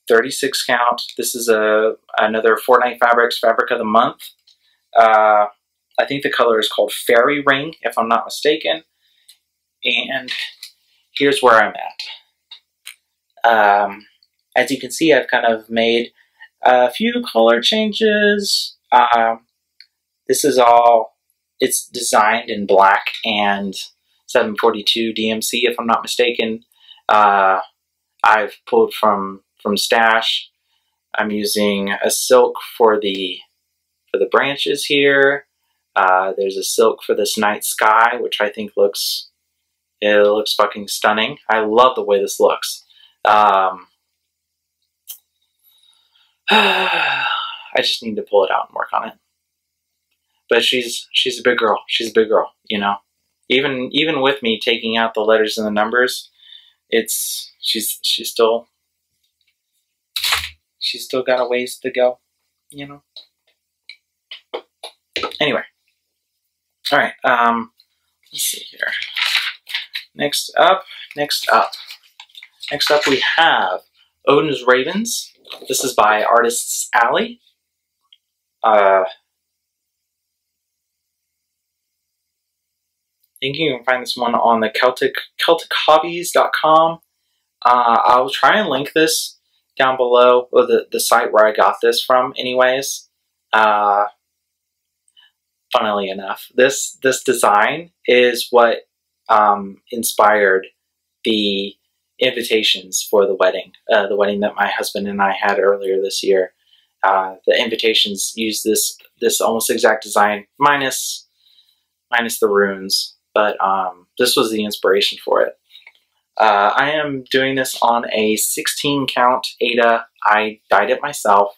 36 count. This is a another Fortnight Fabrics Fabric of the Month. Uh, I think the color is called Fairy Ring, if I'm not mistaken. And here's where I'm at. Um, as you can see, I've kind of made a few color changes. Uh, this is all, it's designed in black and 742 DMC, if I'm not mistaken. Uh, I've pulled from, from Stash. I'm using a silk for the, for the branches here. Uh, there's a silk for this night sky, which I think looks, it looks fucking stunning. I love the way this looks. Um, I just need to pull it out and work on it. But she's she's a big girl. She's a big girl, you know. Even even with me taking out the letters and the numbers, it's she's she's still she's still got a ways to go, you know. Anyway. Alright, um let's see here. Next up, next up. Next up we have Odin's Ravens. This is by Artists Alley. Uh, think you can find this one on the Celtic CelticHobbies.com. Uh, I'll try and link this down below, or the, the site where I got this from anyways. Uh, funnily enough, this, this design is what um, inspired the invitations for the wedding, uh, the wedding that my husband and I had earlier this year. Uh, the invitations use this this almost exact design minus minus the runes, but um, this was the inspiration for it. Uh, I am doing this on a 16 count Aida. I dyed it myself,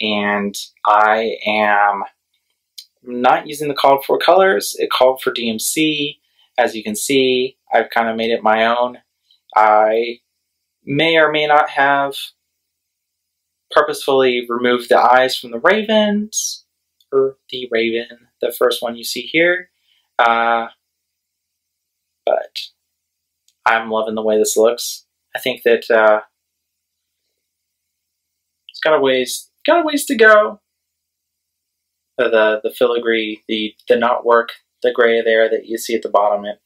and I am not using the called for colors. It called for DMC. As you can see, I've kind of made it my own. I may or may not have purposefully removed the eyes from the ravens, or the raven, the first one you see here. Uh, but I'm loving the way this looks. I think that uh, it's got a ways got a ways to go. The the filigree, the the knot work, the gray there that you see at the bottom, it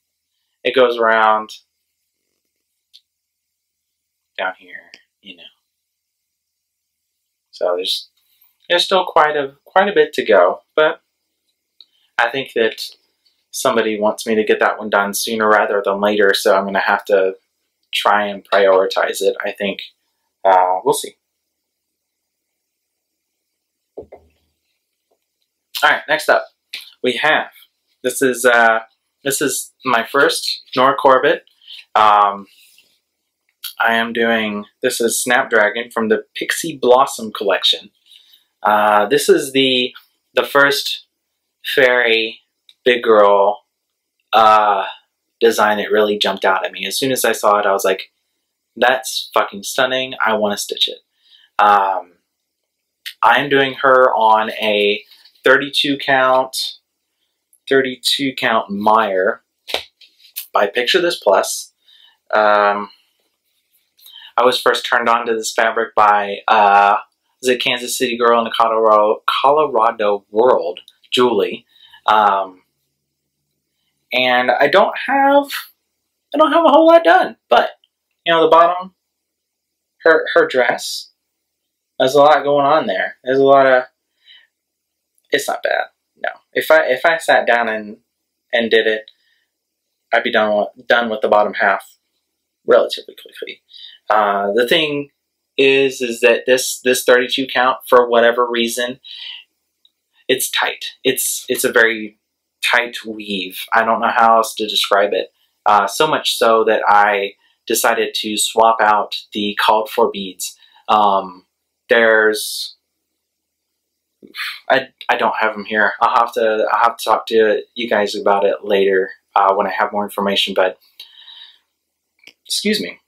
it goes around down here, you know. So there's there's still quite a quite a bit to go, but I think that somebody wants me to get that one done sooner rather than later, so I'm going to have to try and prioritize it. I think uh, we'll see. All right, next up we have this is uh, this is my first Nora Corbett. Um, I am doing, this is Snapdragon from the Pixie Blossom collection. Uh, this is the, the first fairy big girl uh, design that really jumped out at me. As soon as I saw it, I was like, that's fucking stunning. I want to stitch it. Um, I'm doing her on a 32 count, 32 count Meyer by Picture This Plus. Um, I was first turned on to this fabric by uh, the Kansas City girl in the Colorado, Colorado world, Julie. Um, and I don't have, I don't have a whole lot done, but you know, the bottom, her, her dress, there's a lot going on there. There's a lot of, it's not bad. No, if I, if I sat down and, and did it, I'd be done with, done with the bottom half relatively quickly. Uh, the thing is, is that this this 32 count, for whatever reason, it's tight. It's it's a very tight weave. I don't know how else to describe it. Uh, so much so that I decided to swap out the called for beads. Um, there's I, I don't have them here. I'll have to I'll have to talk to you guys about it later uh, when I have more information. But excuse me,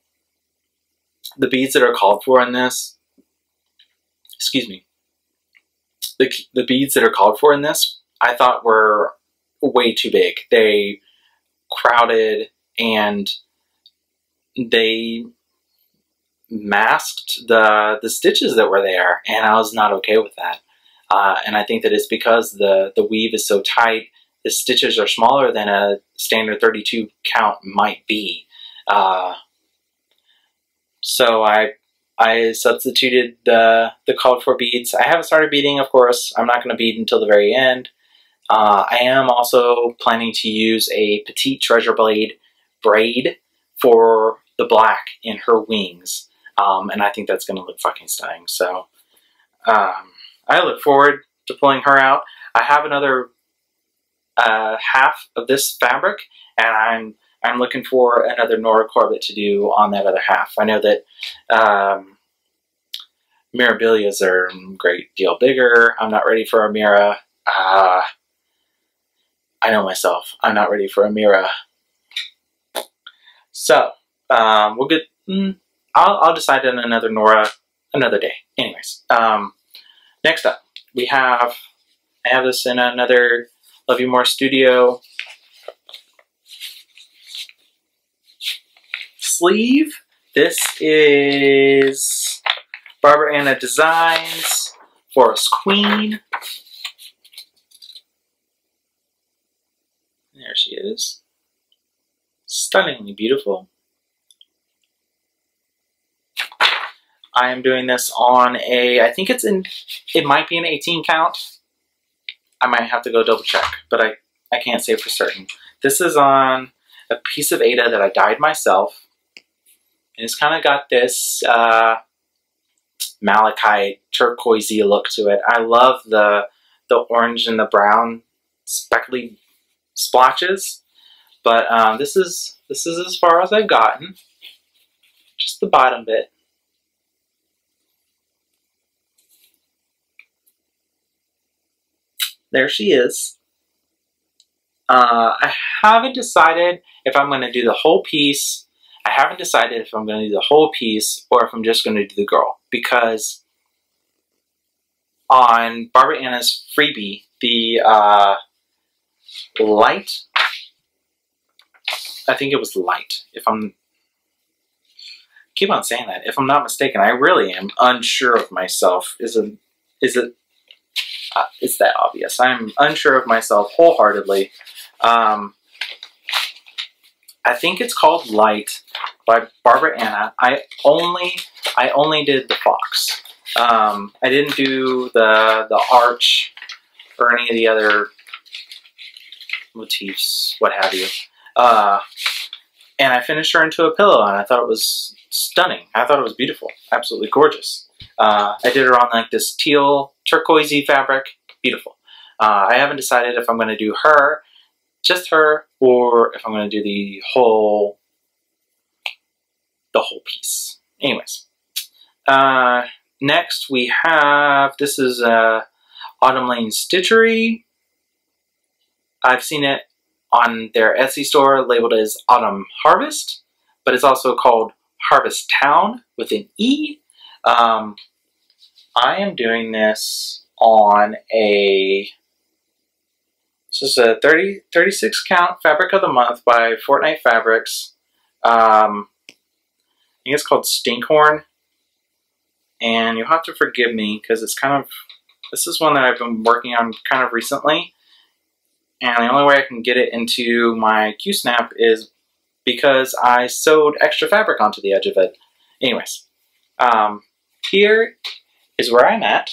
the beads that are called for in this, excuse me, the, the beads that are called for in this, I thought were way too big. They crowded and they masked the the stitches that were there, and I was not okay with that. Uh, and I think that it's because the the weave is so tight, the stitches are smaller than a standard 32 count might be. Uh, so I I substituted the the called for beads. I haven't started beading, of course. I'm not going to bead until the very end. Uh, I am also planning to use a petite treasure blade braid for the black in her wings. Um, and I think that's going to look fucking stunning. So um, I look forward to pulling her out. I have another uh, half of this fabric, and I'm I'm looking for another Nora Corbett to do on that other half. I know that um, Mirabilias are a great deal bigger. I'm not ready for a Mira. Uh, I know myself. I'm not ready for a Mira. So, um, we'll get... Mm, I'll, I'll decide on another Nora another day. Anyways, um, next up, we have... I have this in another Love You More Studio sleeve. This is Barbara Ana Designs Forest Queen. There she is. Stunningly beautiful. I am doing this on a, I think it's in, it might be an 18 count. I might have to go double check, but I, I can't say for certain. This is on a piece of Aida that I dyed myself. And it's kind of got this uh, malachite turquoisey look to it. I love the the orange and the brown speckly splotches, but um, this is this is as far as I've gotten. Just the bottom bit. There she is. Uh, I haven't decided if I'm going to do the whole piece I haven't decided if I'm going to do the whole piece or if I'm just going to do the girl because on Barbara Ana's freebie, the uh, light, I think it was light, if I'm, keep on saying that, if I'm not mistaken, I really am unsure of myself. Is it, is it, uh, it's that obvious. I'm unsure of myself wholeheartedly. Um, I think it's called Light by Barbara Ana. I only I only did the fox. Um, I didn't do the the arch or any of the other motifs, what have you. Uh, and I finished her into a pillow, and I thought it was stunning. I thought it was beautiful, absolutely gorgeous. Uh, I did her on like this teal turquoisey fabric, beautiful. Uh, I haven't decided if I'm going to do her just her or if I'm going to do the whole the whole piece. Anyways, uh, next we have this is uh, Autumn Lane Stitchery. I've seen it on their Etsy store labeled as Autumn Harvest, but it's also called Harvest Town with an E. Um, I am doing this on a this is a 30, 36 count fabric of the month by Fortnight Fabrics. Um, I think it's called Stinkhorn. And you'll have to forgive me because it's kind of, this is one that I've been working on kind of recently. And the only way I can get it into my Q-snap is because I sewed extra fabric onto the edge of it. Anyways, um, here is where I'm at.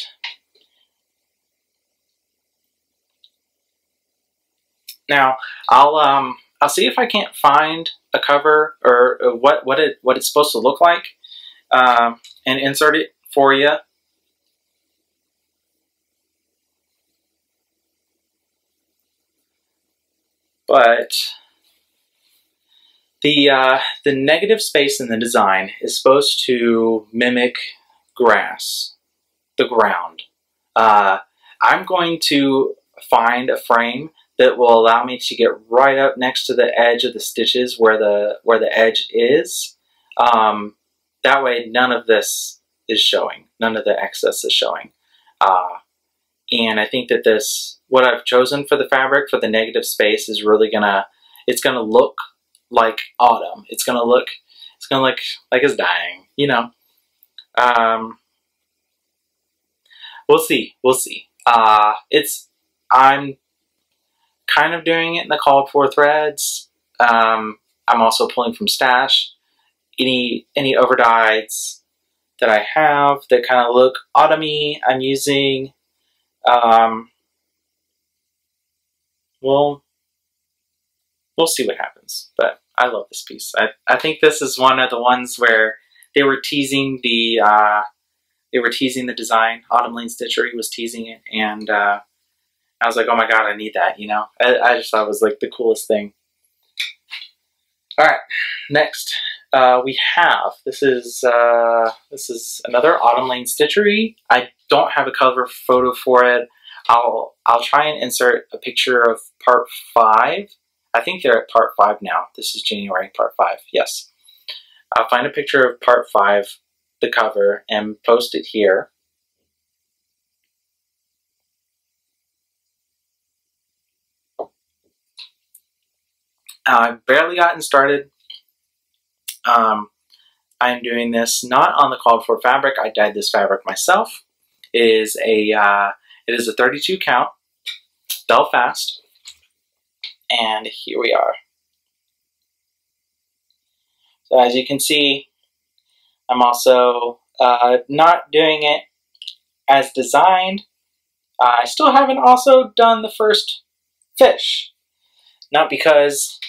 Now, I'll um, I'll see if I can't find a cover or what what it what it's supposed to look like, um, and insert it for you. But the uh, the negative space in the design is supposed to mimic grass, the ground. Uh, I'm going to find a frame that will allow me to get right up next to the edge of the stitches where the where the edge is. Um, that way none of this is showing. None of the excess is showing. Uh, and I think that this, what I've chosen for the fabric for the negative space is really gonna, it's gonna look like autumn. It's gonna look, it's gonna look like it's dying, you know. Um, we'll see, we'll see. Uh, it's, I'm kind of doing it in the called for threads. Um, I'm also pulling from stash. Any, any overdyes that I have that kind of look autumny, I'm using. Um, well, we'll see what happens. But I love this piece. I, I think this is one of the ones where they were teasing the uh, they were teasing the design. Autumn Lane Stitchery was teasing it, and uh, I was like, oh my god, I need that. You know, I, I just thought it was like the coolest thing. All right, next uh, we have this is uh, this is another Autumn Lane Stitchery. I don't have a cover photo for it. I'll I'll try and insert a picture of part five. I think they're at part five now. This is January, part five. Yes, I'll find a picture of part five, the cover, and post it here. I've barely gotten started. Um, I'm doing this not on the called for fabric. I dyed this fabric myself. It is a uh, it is a 32 count Belfast, and here we are. So as you can see, I'm also uh, not doing it as designed. Uh, I still haven't also done the first fish. Not because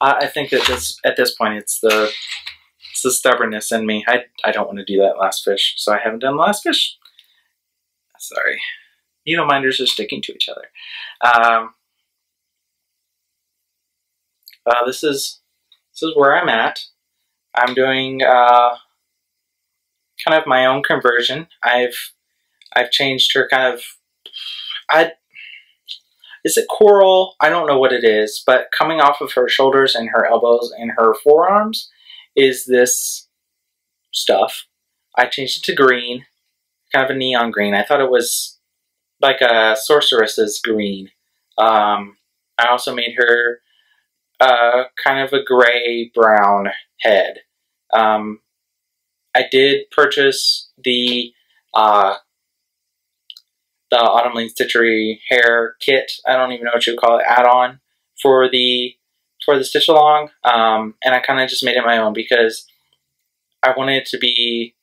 I, I think that this at this point it's the it's the stubbornness in me. I I don't want to do that last fish, so I haven't done the last fish. Sorry, know, minders are sticking to each other. Um, uh, this is this is where I'm at. I'm doing uh, kind of my own conversion. I've I've changed her kind of. I is it coral? I don't know what it is, but coming off of her shoulders and her elbows and her forearms is this stuff. I changed it to green, kind of a neon green. I thought it was like a sorceress's green. Um, I also made her uh, kind of a gray brown head. Um, I did purchase the uh, the Autumn Lane Stitchery hair kit. I don't even know what you would call it, add-on for the for the stitch along. Um, and I kind of just made it my own because I wanted it to be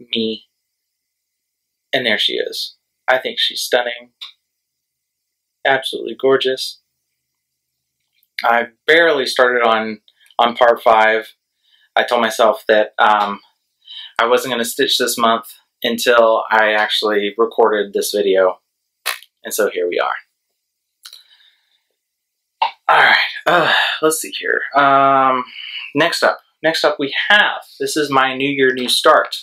me. And there she is. I think she's stunning. Absolutely gorgeous. I barely started on on part five. I told myself that um, I wasn't going to stitch this month until I actually recorded this video. And so here we are. All right, uh, let's see here. Um, next up, next up we have, this is my New Year, New Start.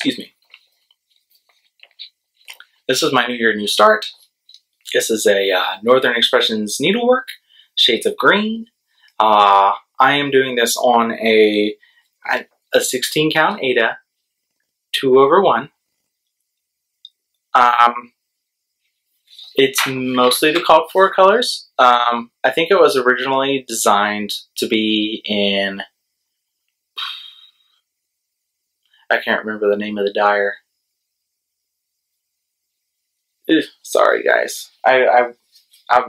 Excuse me. This is my New Year, New Start. This is a uh, Northern Expressions needlework, shades of green. Uh, I am doing this on a, a 16 count Aida, 2 over 1. Um, it's mostly the called for colors. Um, I think it was originally designed to be in, I can't remember the name of the dyer. Sorry guys, I, I, I,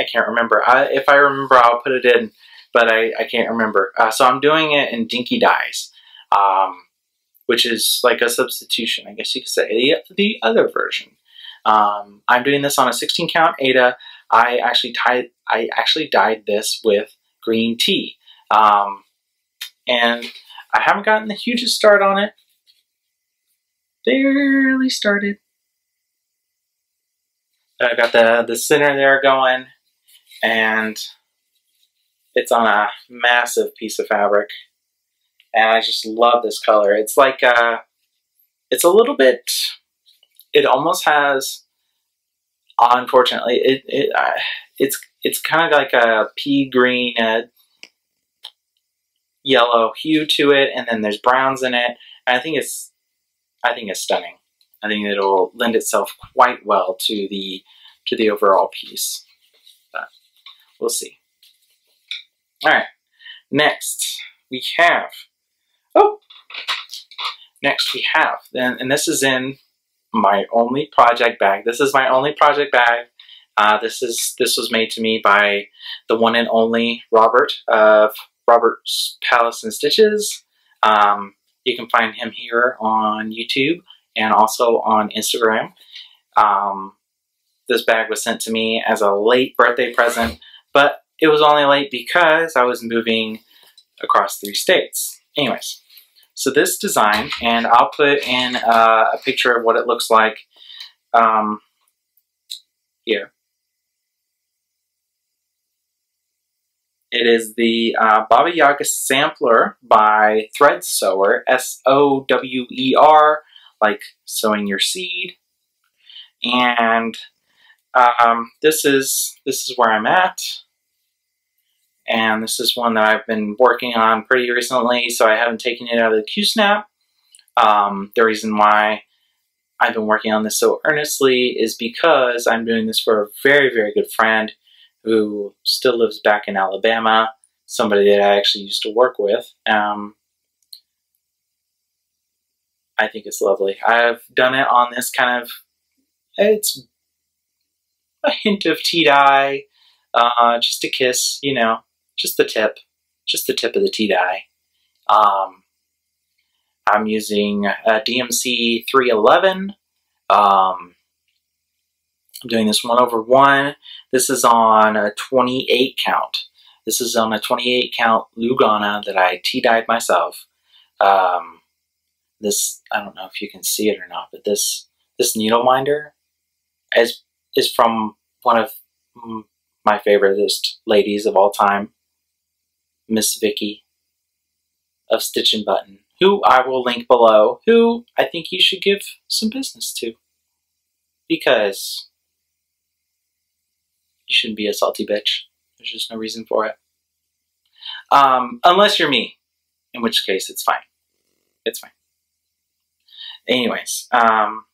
I can't remember. I, if I remember, I'll put it in but I, I can't remember. Uh, so I'm doing it in Dinky Dyes, um, which is like a substitution, I guess you could say, the, the other version. Um, I'm doing this on a 16 count Aida. I actually tied, I actually dyed this with green tea. Um, and I haven't gotten the hugest start on it. Barely started. I've got the, the center there going and it's on a massive piece of fabric. And I just love this color. It's like, uh, it's a little bit, it almost has, unfortunately, it, it uh, it's it's kind of like a pea green, uh, yellow hue to it, and then there's browns in it. And I think it's, I think it's stunning. I think it'll lend itself quite well to the to the overall piece. But we'll see. All right, next we have. Oh, next we have then, and this is in my only project bag. This is my only project bag. Uh, this is this was made to me by the one and only Robert of Robert's Palace and Stitches. Um, you can find him here on YouTube and also on Instagram. Um, this bag was sent to me as a late birthday present, but it was only late because I was moving across three states. Anyways, so this design, and I'll put in uh, a picture of what it looks like um, here. It is the uh, Baba Yaga Sampler by Thread Sower, S-O-W-E-R, like sowing your seed. And um, this is this is where I'm at. And this is one that I've been working on pretty recently, so I haven't taken it out of the Q-Snap. Um, the reason why I've been working on this so earnestly is because I'm doing this for a very, very good friend who still lives back in Alabama, somebody that I actually used to work with. Um, I think it's lovely. I've done it on this kind of, it's a hint of tea dye, uh, just a kiss, you know, just the tip, just the tip of the tea dye. Um, I'm using a DMC 311. Um, I'm doing this one over one. This is on a 28 count. This is on a 28 count Lugana that I tea-dyed myself. Um, this, I don't know if you can see it or not, but this, this needle minder is, is from one of my favoriteest ladies of all time, Miss Vicky of Stitch and Button, who I will link below, who I think you should give some business to. Because you shouldn't be a salty bitch. There's just no reason for it. Um, unless you're me, in which case it's fine. It's fine. Anyways, um,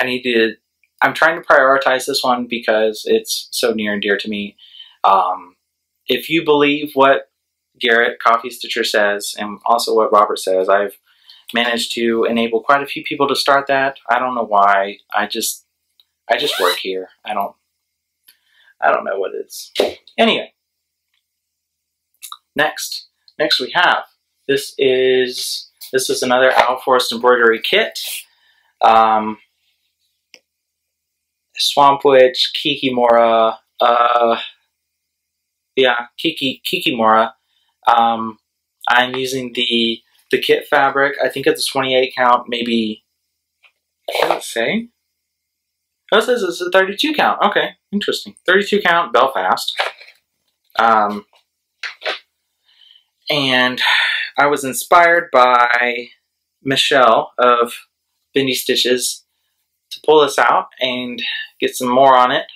I need to, I'm trying to prioritize this one because it's so near and dear to me. Um, if you believe what Garrett Coffee Stitcher says, and also what Robert says, I've managed to enable quite a few people to start that. I don't know why. I just, I just work here. I don't, I don't know what it is. Anyway, next, next we have, this is, this is another Owl Forest embroidery kit. Um, Swamp Witch, Kikimora, uh, yeah, Kiki, Kikimora. Um, I'm using the, the kit fabric. I think it's a 28 count, maybe, what does it say? Oh, says it's a 32 count. Okay, interesting. 32 count Belfast. Um, and I was inspired by Michelle of Bendy Stitches to pull this out and get some more on it,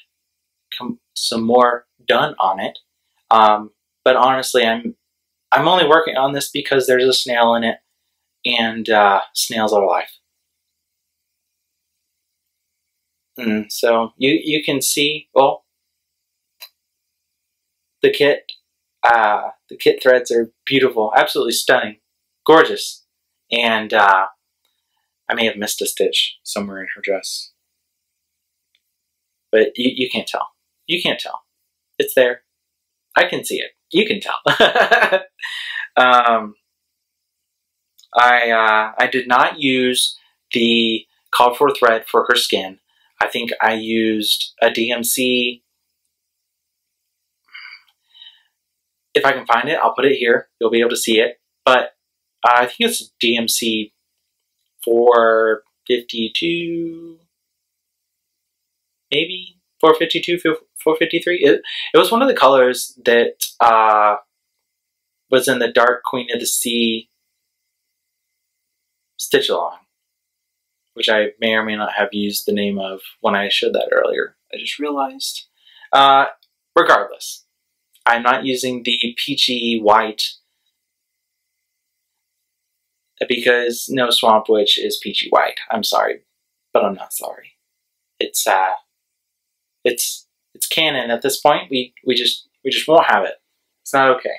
some more done on it. Um, but honestly, I'm I'm only working on this because there's a snail in it, and uh, snails are life. Mm, so you, you can see, well, the kit, uh, the kit threads are beautiful, absolutely stunning, gorgeous. And uh, I may have missed a stitch somewhere in her dress. But you, you can't tell. You can't tell. It's there. I can see it. You can tell. um, I, uh, I did not use the called for thread for her skin. I think I used a DMC. If I can find it, I'll put it here. You'll be able to see it. But I think it's DMC 452, maybe 452, 453. It, it was one of the colors that uh, was in the Dark Queen of the Sea stitch along which I may or may not have used the name of when I showed that earlier. I just realized. Uh, regardless, I'm not using the peachy white because no Swamp Witch is peachy white. I'm sorry, but I'm not sorry. It's uh, it's it's canon at this point. We we just we just won't have it. It's not okay.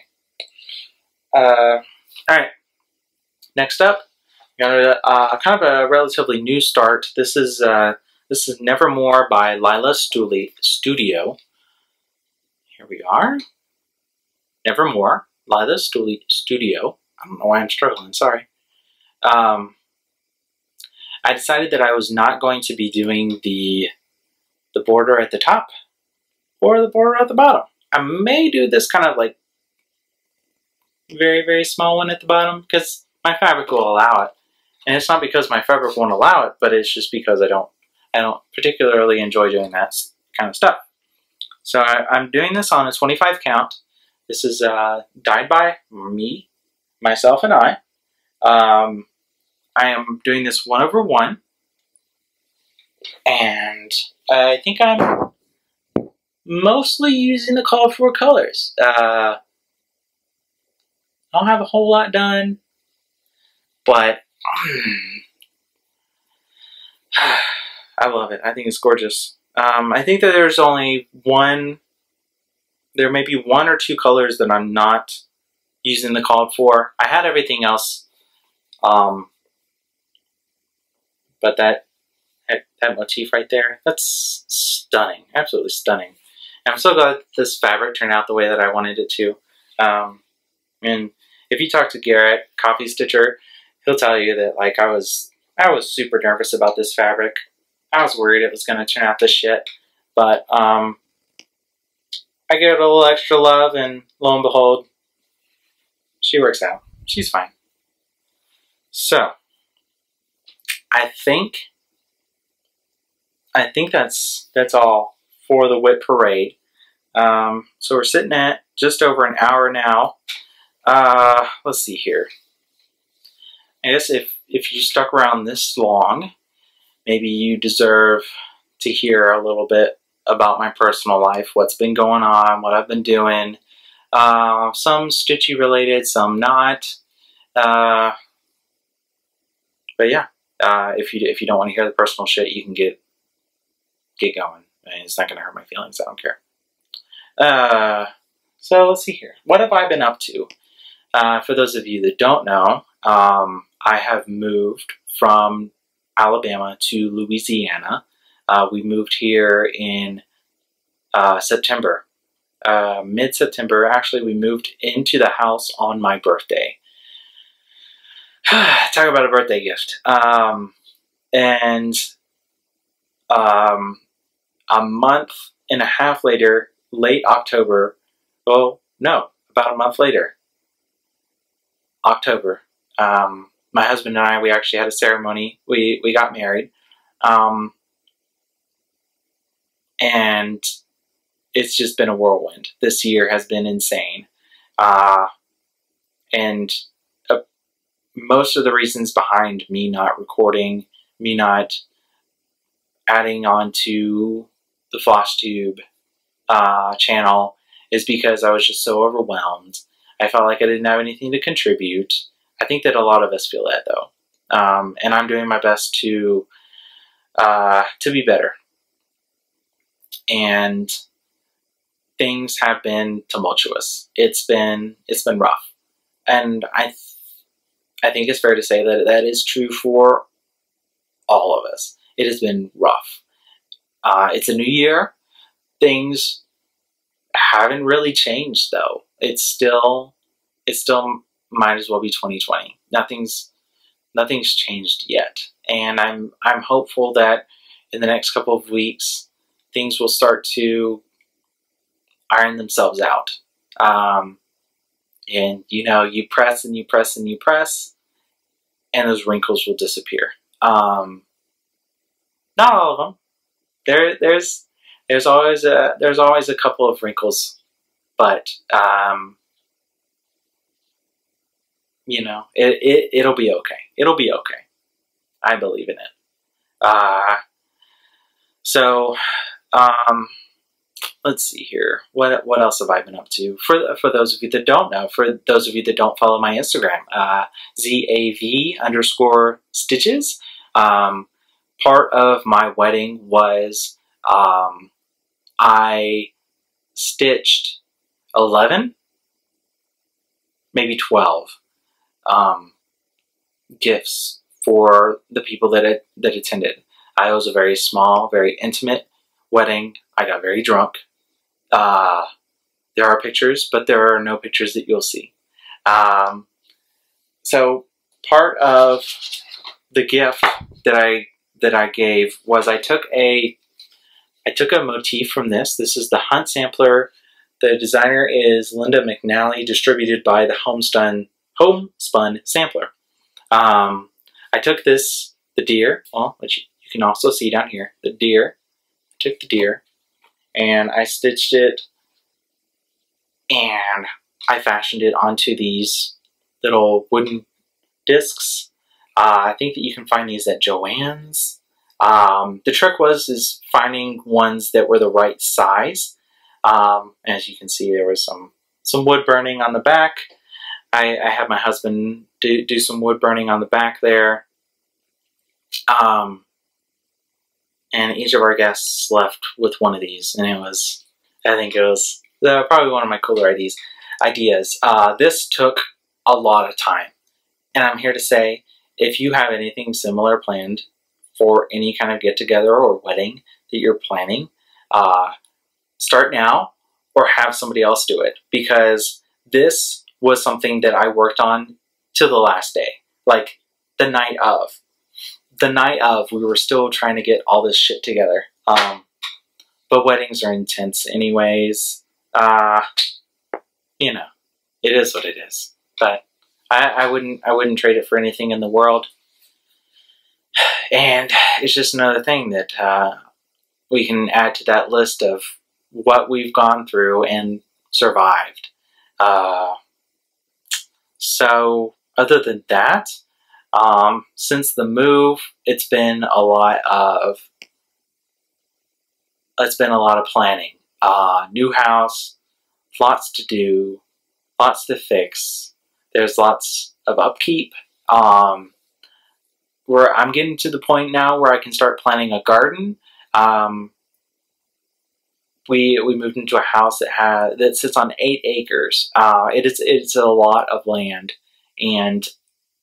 Uh, all right. Next up, got a, uh, kind of a relatively new start. This is uh, this is Nevermore by Lila Stuli Studio. Here we are. Nevermore, Lila Stuli Studio. I don't know why I'm struggling. Sorry. Um, I decided that I was not going to be doing the the border at the top or the border at the bottom. I may do this kind of like very, very small one at the bottom because my fabric will allow it. And it's not because my fabric won't allow it, but it's just because I don't I don't particularly enjoy doing that kind of stuff. So I, am doing this on a 25 count. This is uh, dyed by me, myself, and I. Um, I am doing this one over one. And I think I'm mostly using the called for colors. Uh, I don't have a whole lot done, but I love it. I think it's gorgeous. Um, I think that there's only one, there may be one or two colors that I'm not using the called for. I had everything else, um, but that, that, that motif right there, that's stunning, absolutely stunning. And I'm so glad this fabric turned out the way that I wanted it to. Um, and if you talk to Garrett, Coffee Stitcher, he'll tell you that like I was I was super nervous about this fabric. I was worried it was going to turn out to shit, but um, I gave it a little extra love, and lo and behold, she works out. She's fine. So, I think, I think that's that's all for the WIP parade. Um, so we're sitting at just over an hour now. Uh, let's see here. I guess if if you stuck around this long, maybe you deserve to hear a little bit about my personal life, what's been going on, what I've been doing. Uh, some stitchy related, some not. Uh, but yeah, uh, if you if you don't want to hear the personal shit, you can get get going. I mean, it's not going to hurt my feelings. I don't care. Uh, so let's see here. What have I been up to? Uh, for those of you that don't know, um, I have moved from Alabama to Louisiana. Uh, we moved here in uh, September, uh, mid September. Actually, we moved into the house on my birthday. Talk about a birthday gift. Um, and um, a month and a half later, late October, well, no, about a month later, October, um, my husband and I, we actually had a ceremony. We we got married, um, and it's just been a whirlwind. This year has been insane, uh, and uh, most of the reasons behind me not recording, me not adding on to the FlossTube uh, channel, is because I was just so overwhelmed. I felt like I didn't have anything to contribute. I think that a lot of us feel that though. Um, and I'm doing my best to uh, to be better. And things have been tumultuous. It's been it's been rough, and I th I think it's fair to say that that is true for all of us. It has been rough. Uh, it's a new year. Things haven't really changed though. It's still it's still might as well be 2020. Nothing's nothing's changed yet, and I'm I'm hopeful that in the next couple of weeks things will start to iron themselves out. Um, and you know, you press and you press and you press, and those wrinkles will disappear. Um, not all of them. There, there's there's always a there's always a couple of wrinkles, but um, you know, it, it, it'll be okay. It'll be okay. I believe in it. Uh, so, um, let's see here. What what else have I been up to? For for those of you that don't know, for those of you that don't follow my Instagram, uh, zav underscore stitches. Um, part of my wedding was um, I stitched eleven, maybe twelve um, gifts for the people that it, that attended. I was a very small, very intimate wedding. I got very drunk. Uh, there are pictures, but there are no pictures that you'll see. Um, so part of the gift that I that I gave was I took a I took a motif from this. This is the Hunt sampler. The designer is Linda McNally, distributed by the Homespun Homespun Sampler. Um, I took this, the deer, well, which you can also see down here, the deer, took the deer and I stitched it and I fashioned it onto these little wooden discs. Uh, I think that you can find these at Joann's. Um, the trick was is finding ones that were the right size. Um, as you can see, there was some some wood burning on the back. I, I had my husband do, do some wood burning on the back there. Um, and each of our guests left with one of these, and it was, I think it was uh, probably one of my cooler ideas. Ideas. Uh, this took a lot of time, and I'm here to say, if you have anything similar planned for any kind of get together or wedding that you're planning, uh, start now or have somebody else do it because this was something that I worked on to the last day, like the night of the night of, we were still trying to get all this shit together. Um, but weddings are intense anyways. Uh, you know, it is what it is. But I, I wouldn't I wouldn't trade it for anything in the world. And it's just another thing that uh, we can add to that list of what we've gone through and survived. Uh, so other than that, um, since the move, it's been a lot of it's been a lot of planning. Uh, new house, lots to do, lots to fix. There's lots of upkeep. Um, where I'm getting to the point now where I can start planning a garden. Um, we we moved into a house that has that sits on eight acres. Uh, it is it's a lot of land, and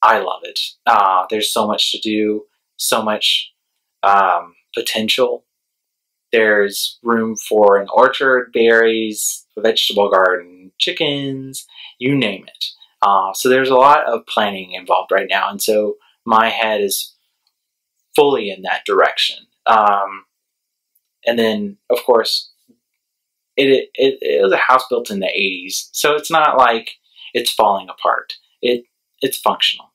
I love it. Uh, there's so much to do, so much um, potential. There's room for an orchard, berries, vegetable garden, chickens, you name it. Uh, so there's a lot of planning involved right now, and so my head is fully in that direction. Um, and then, of course, it, it, it was a house built in the 80s, so it's not like it's falling apart. It it's functional.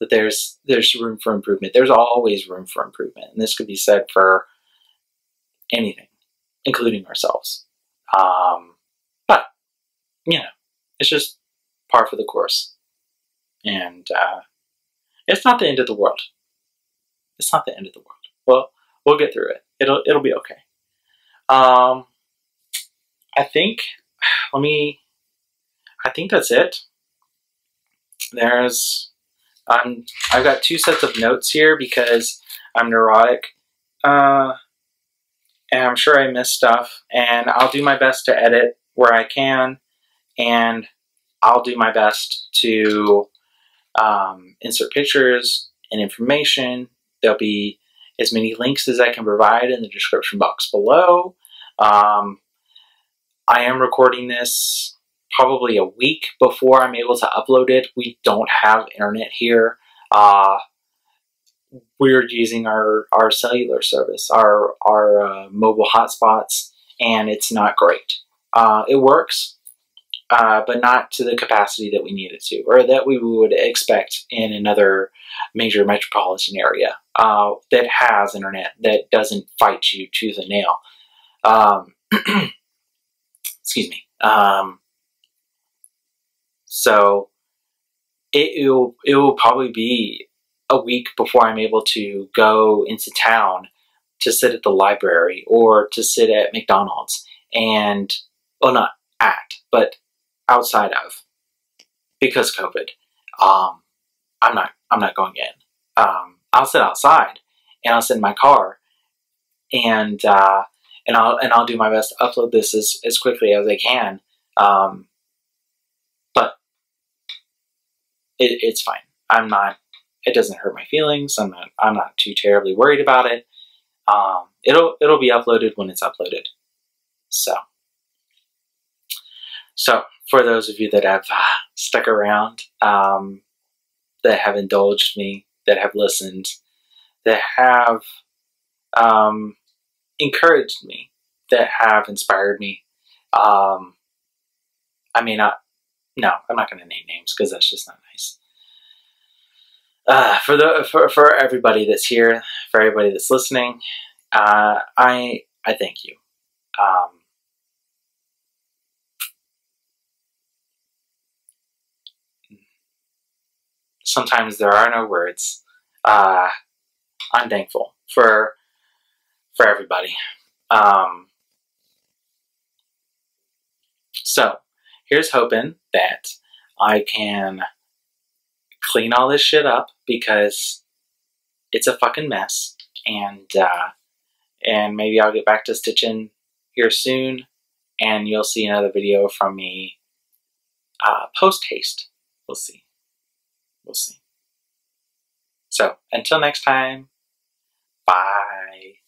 That there's there's room for improvement. There's always room for improvement, and this could be said for anything, including ourselves. Um, but you know, it's just par for the course, and uh, it's not the end of the world. It's not the end of the world. Well, we'll get through it. It'll it'll be okay. Um, I think. Let me. I think that's it. There's, um, I've got two sets of notes here because I'm neurotic. Uh, and I'm sure I missed stuff. And I'll do my best to edit where I can. And I'll do my best to um, insert pictures and information. There'll be as many links as I can provide in the description box below. Um, I am recording this probably a week before I'm able to upload it. We don't have internet here. Uh, we're using our, our cellular service, our, our uh, mobile hotspots, and it's not great. Uh, it works, uh, but not to the capacity that we need it to, or that we would expect in another major metropolitan area uh, that has internet that doesn't fight you to the nail. Um, excuse me. Um, so it, will it will probably be a week before I'm able to go into town to sit at the library or to sit at McDonald's and well, not at, but outside of, because COVID. Um, I'm not. I'm not going in. Um, I'll sit outside and I'll sit in my car, and uh, and I'll and I'll do my best to upload this as as quickly as I can. Um, but it, it's fine. I'm not. It doesn't hurt my feelings. I'm not. I'm not too terribly worried about it. Um, it'll it'll be uploaded when it's uploaded. So. So, for those of you that have uh, stuck around, um, that have indulged me, that have listened, that have um, encouraged me, that have inspired me, um, I mean, I, no, I'm not going to name names because that's just not nice. Uh, for the for, for everybody that's here, for everybody that's listening, uh, I I thank you. Um, sometimes there are no words. Uh, I'm thankful for for everybody. Um, so here's hoping that I can clean all this shit up because it's a fucking mess, and uh, and maybe I'll get back to stitching here soon, and you'll see another video from me uh, post haste. We'll see. We'll see. So until next time, bye.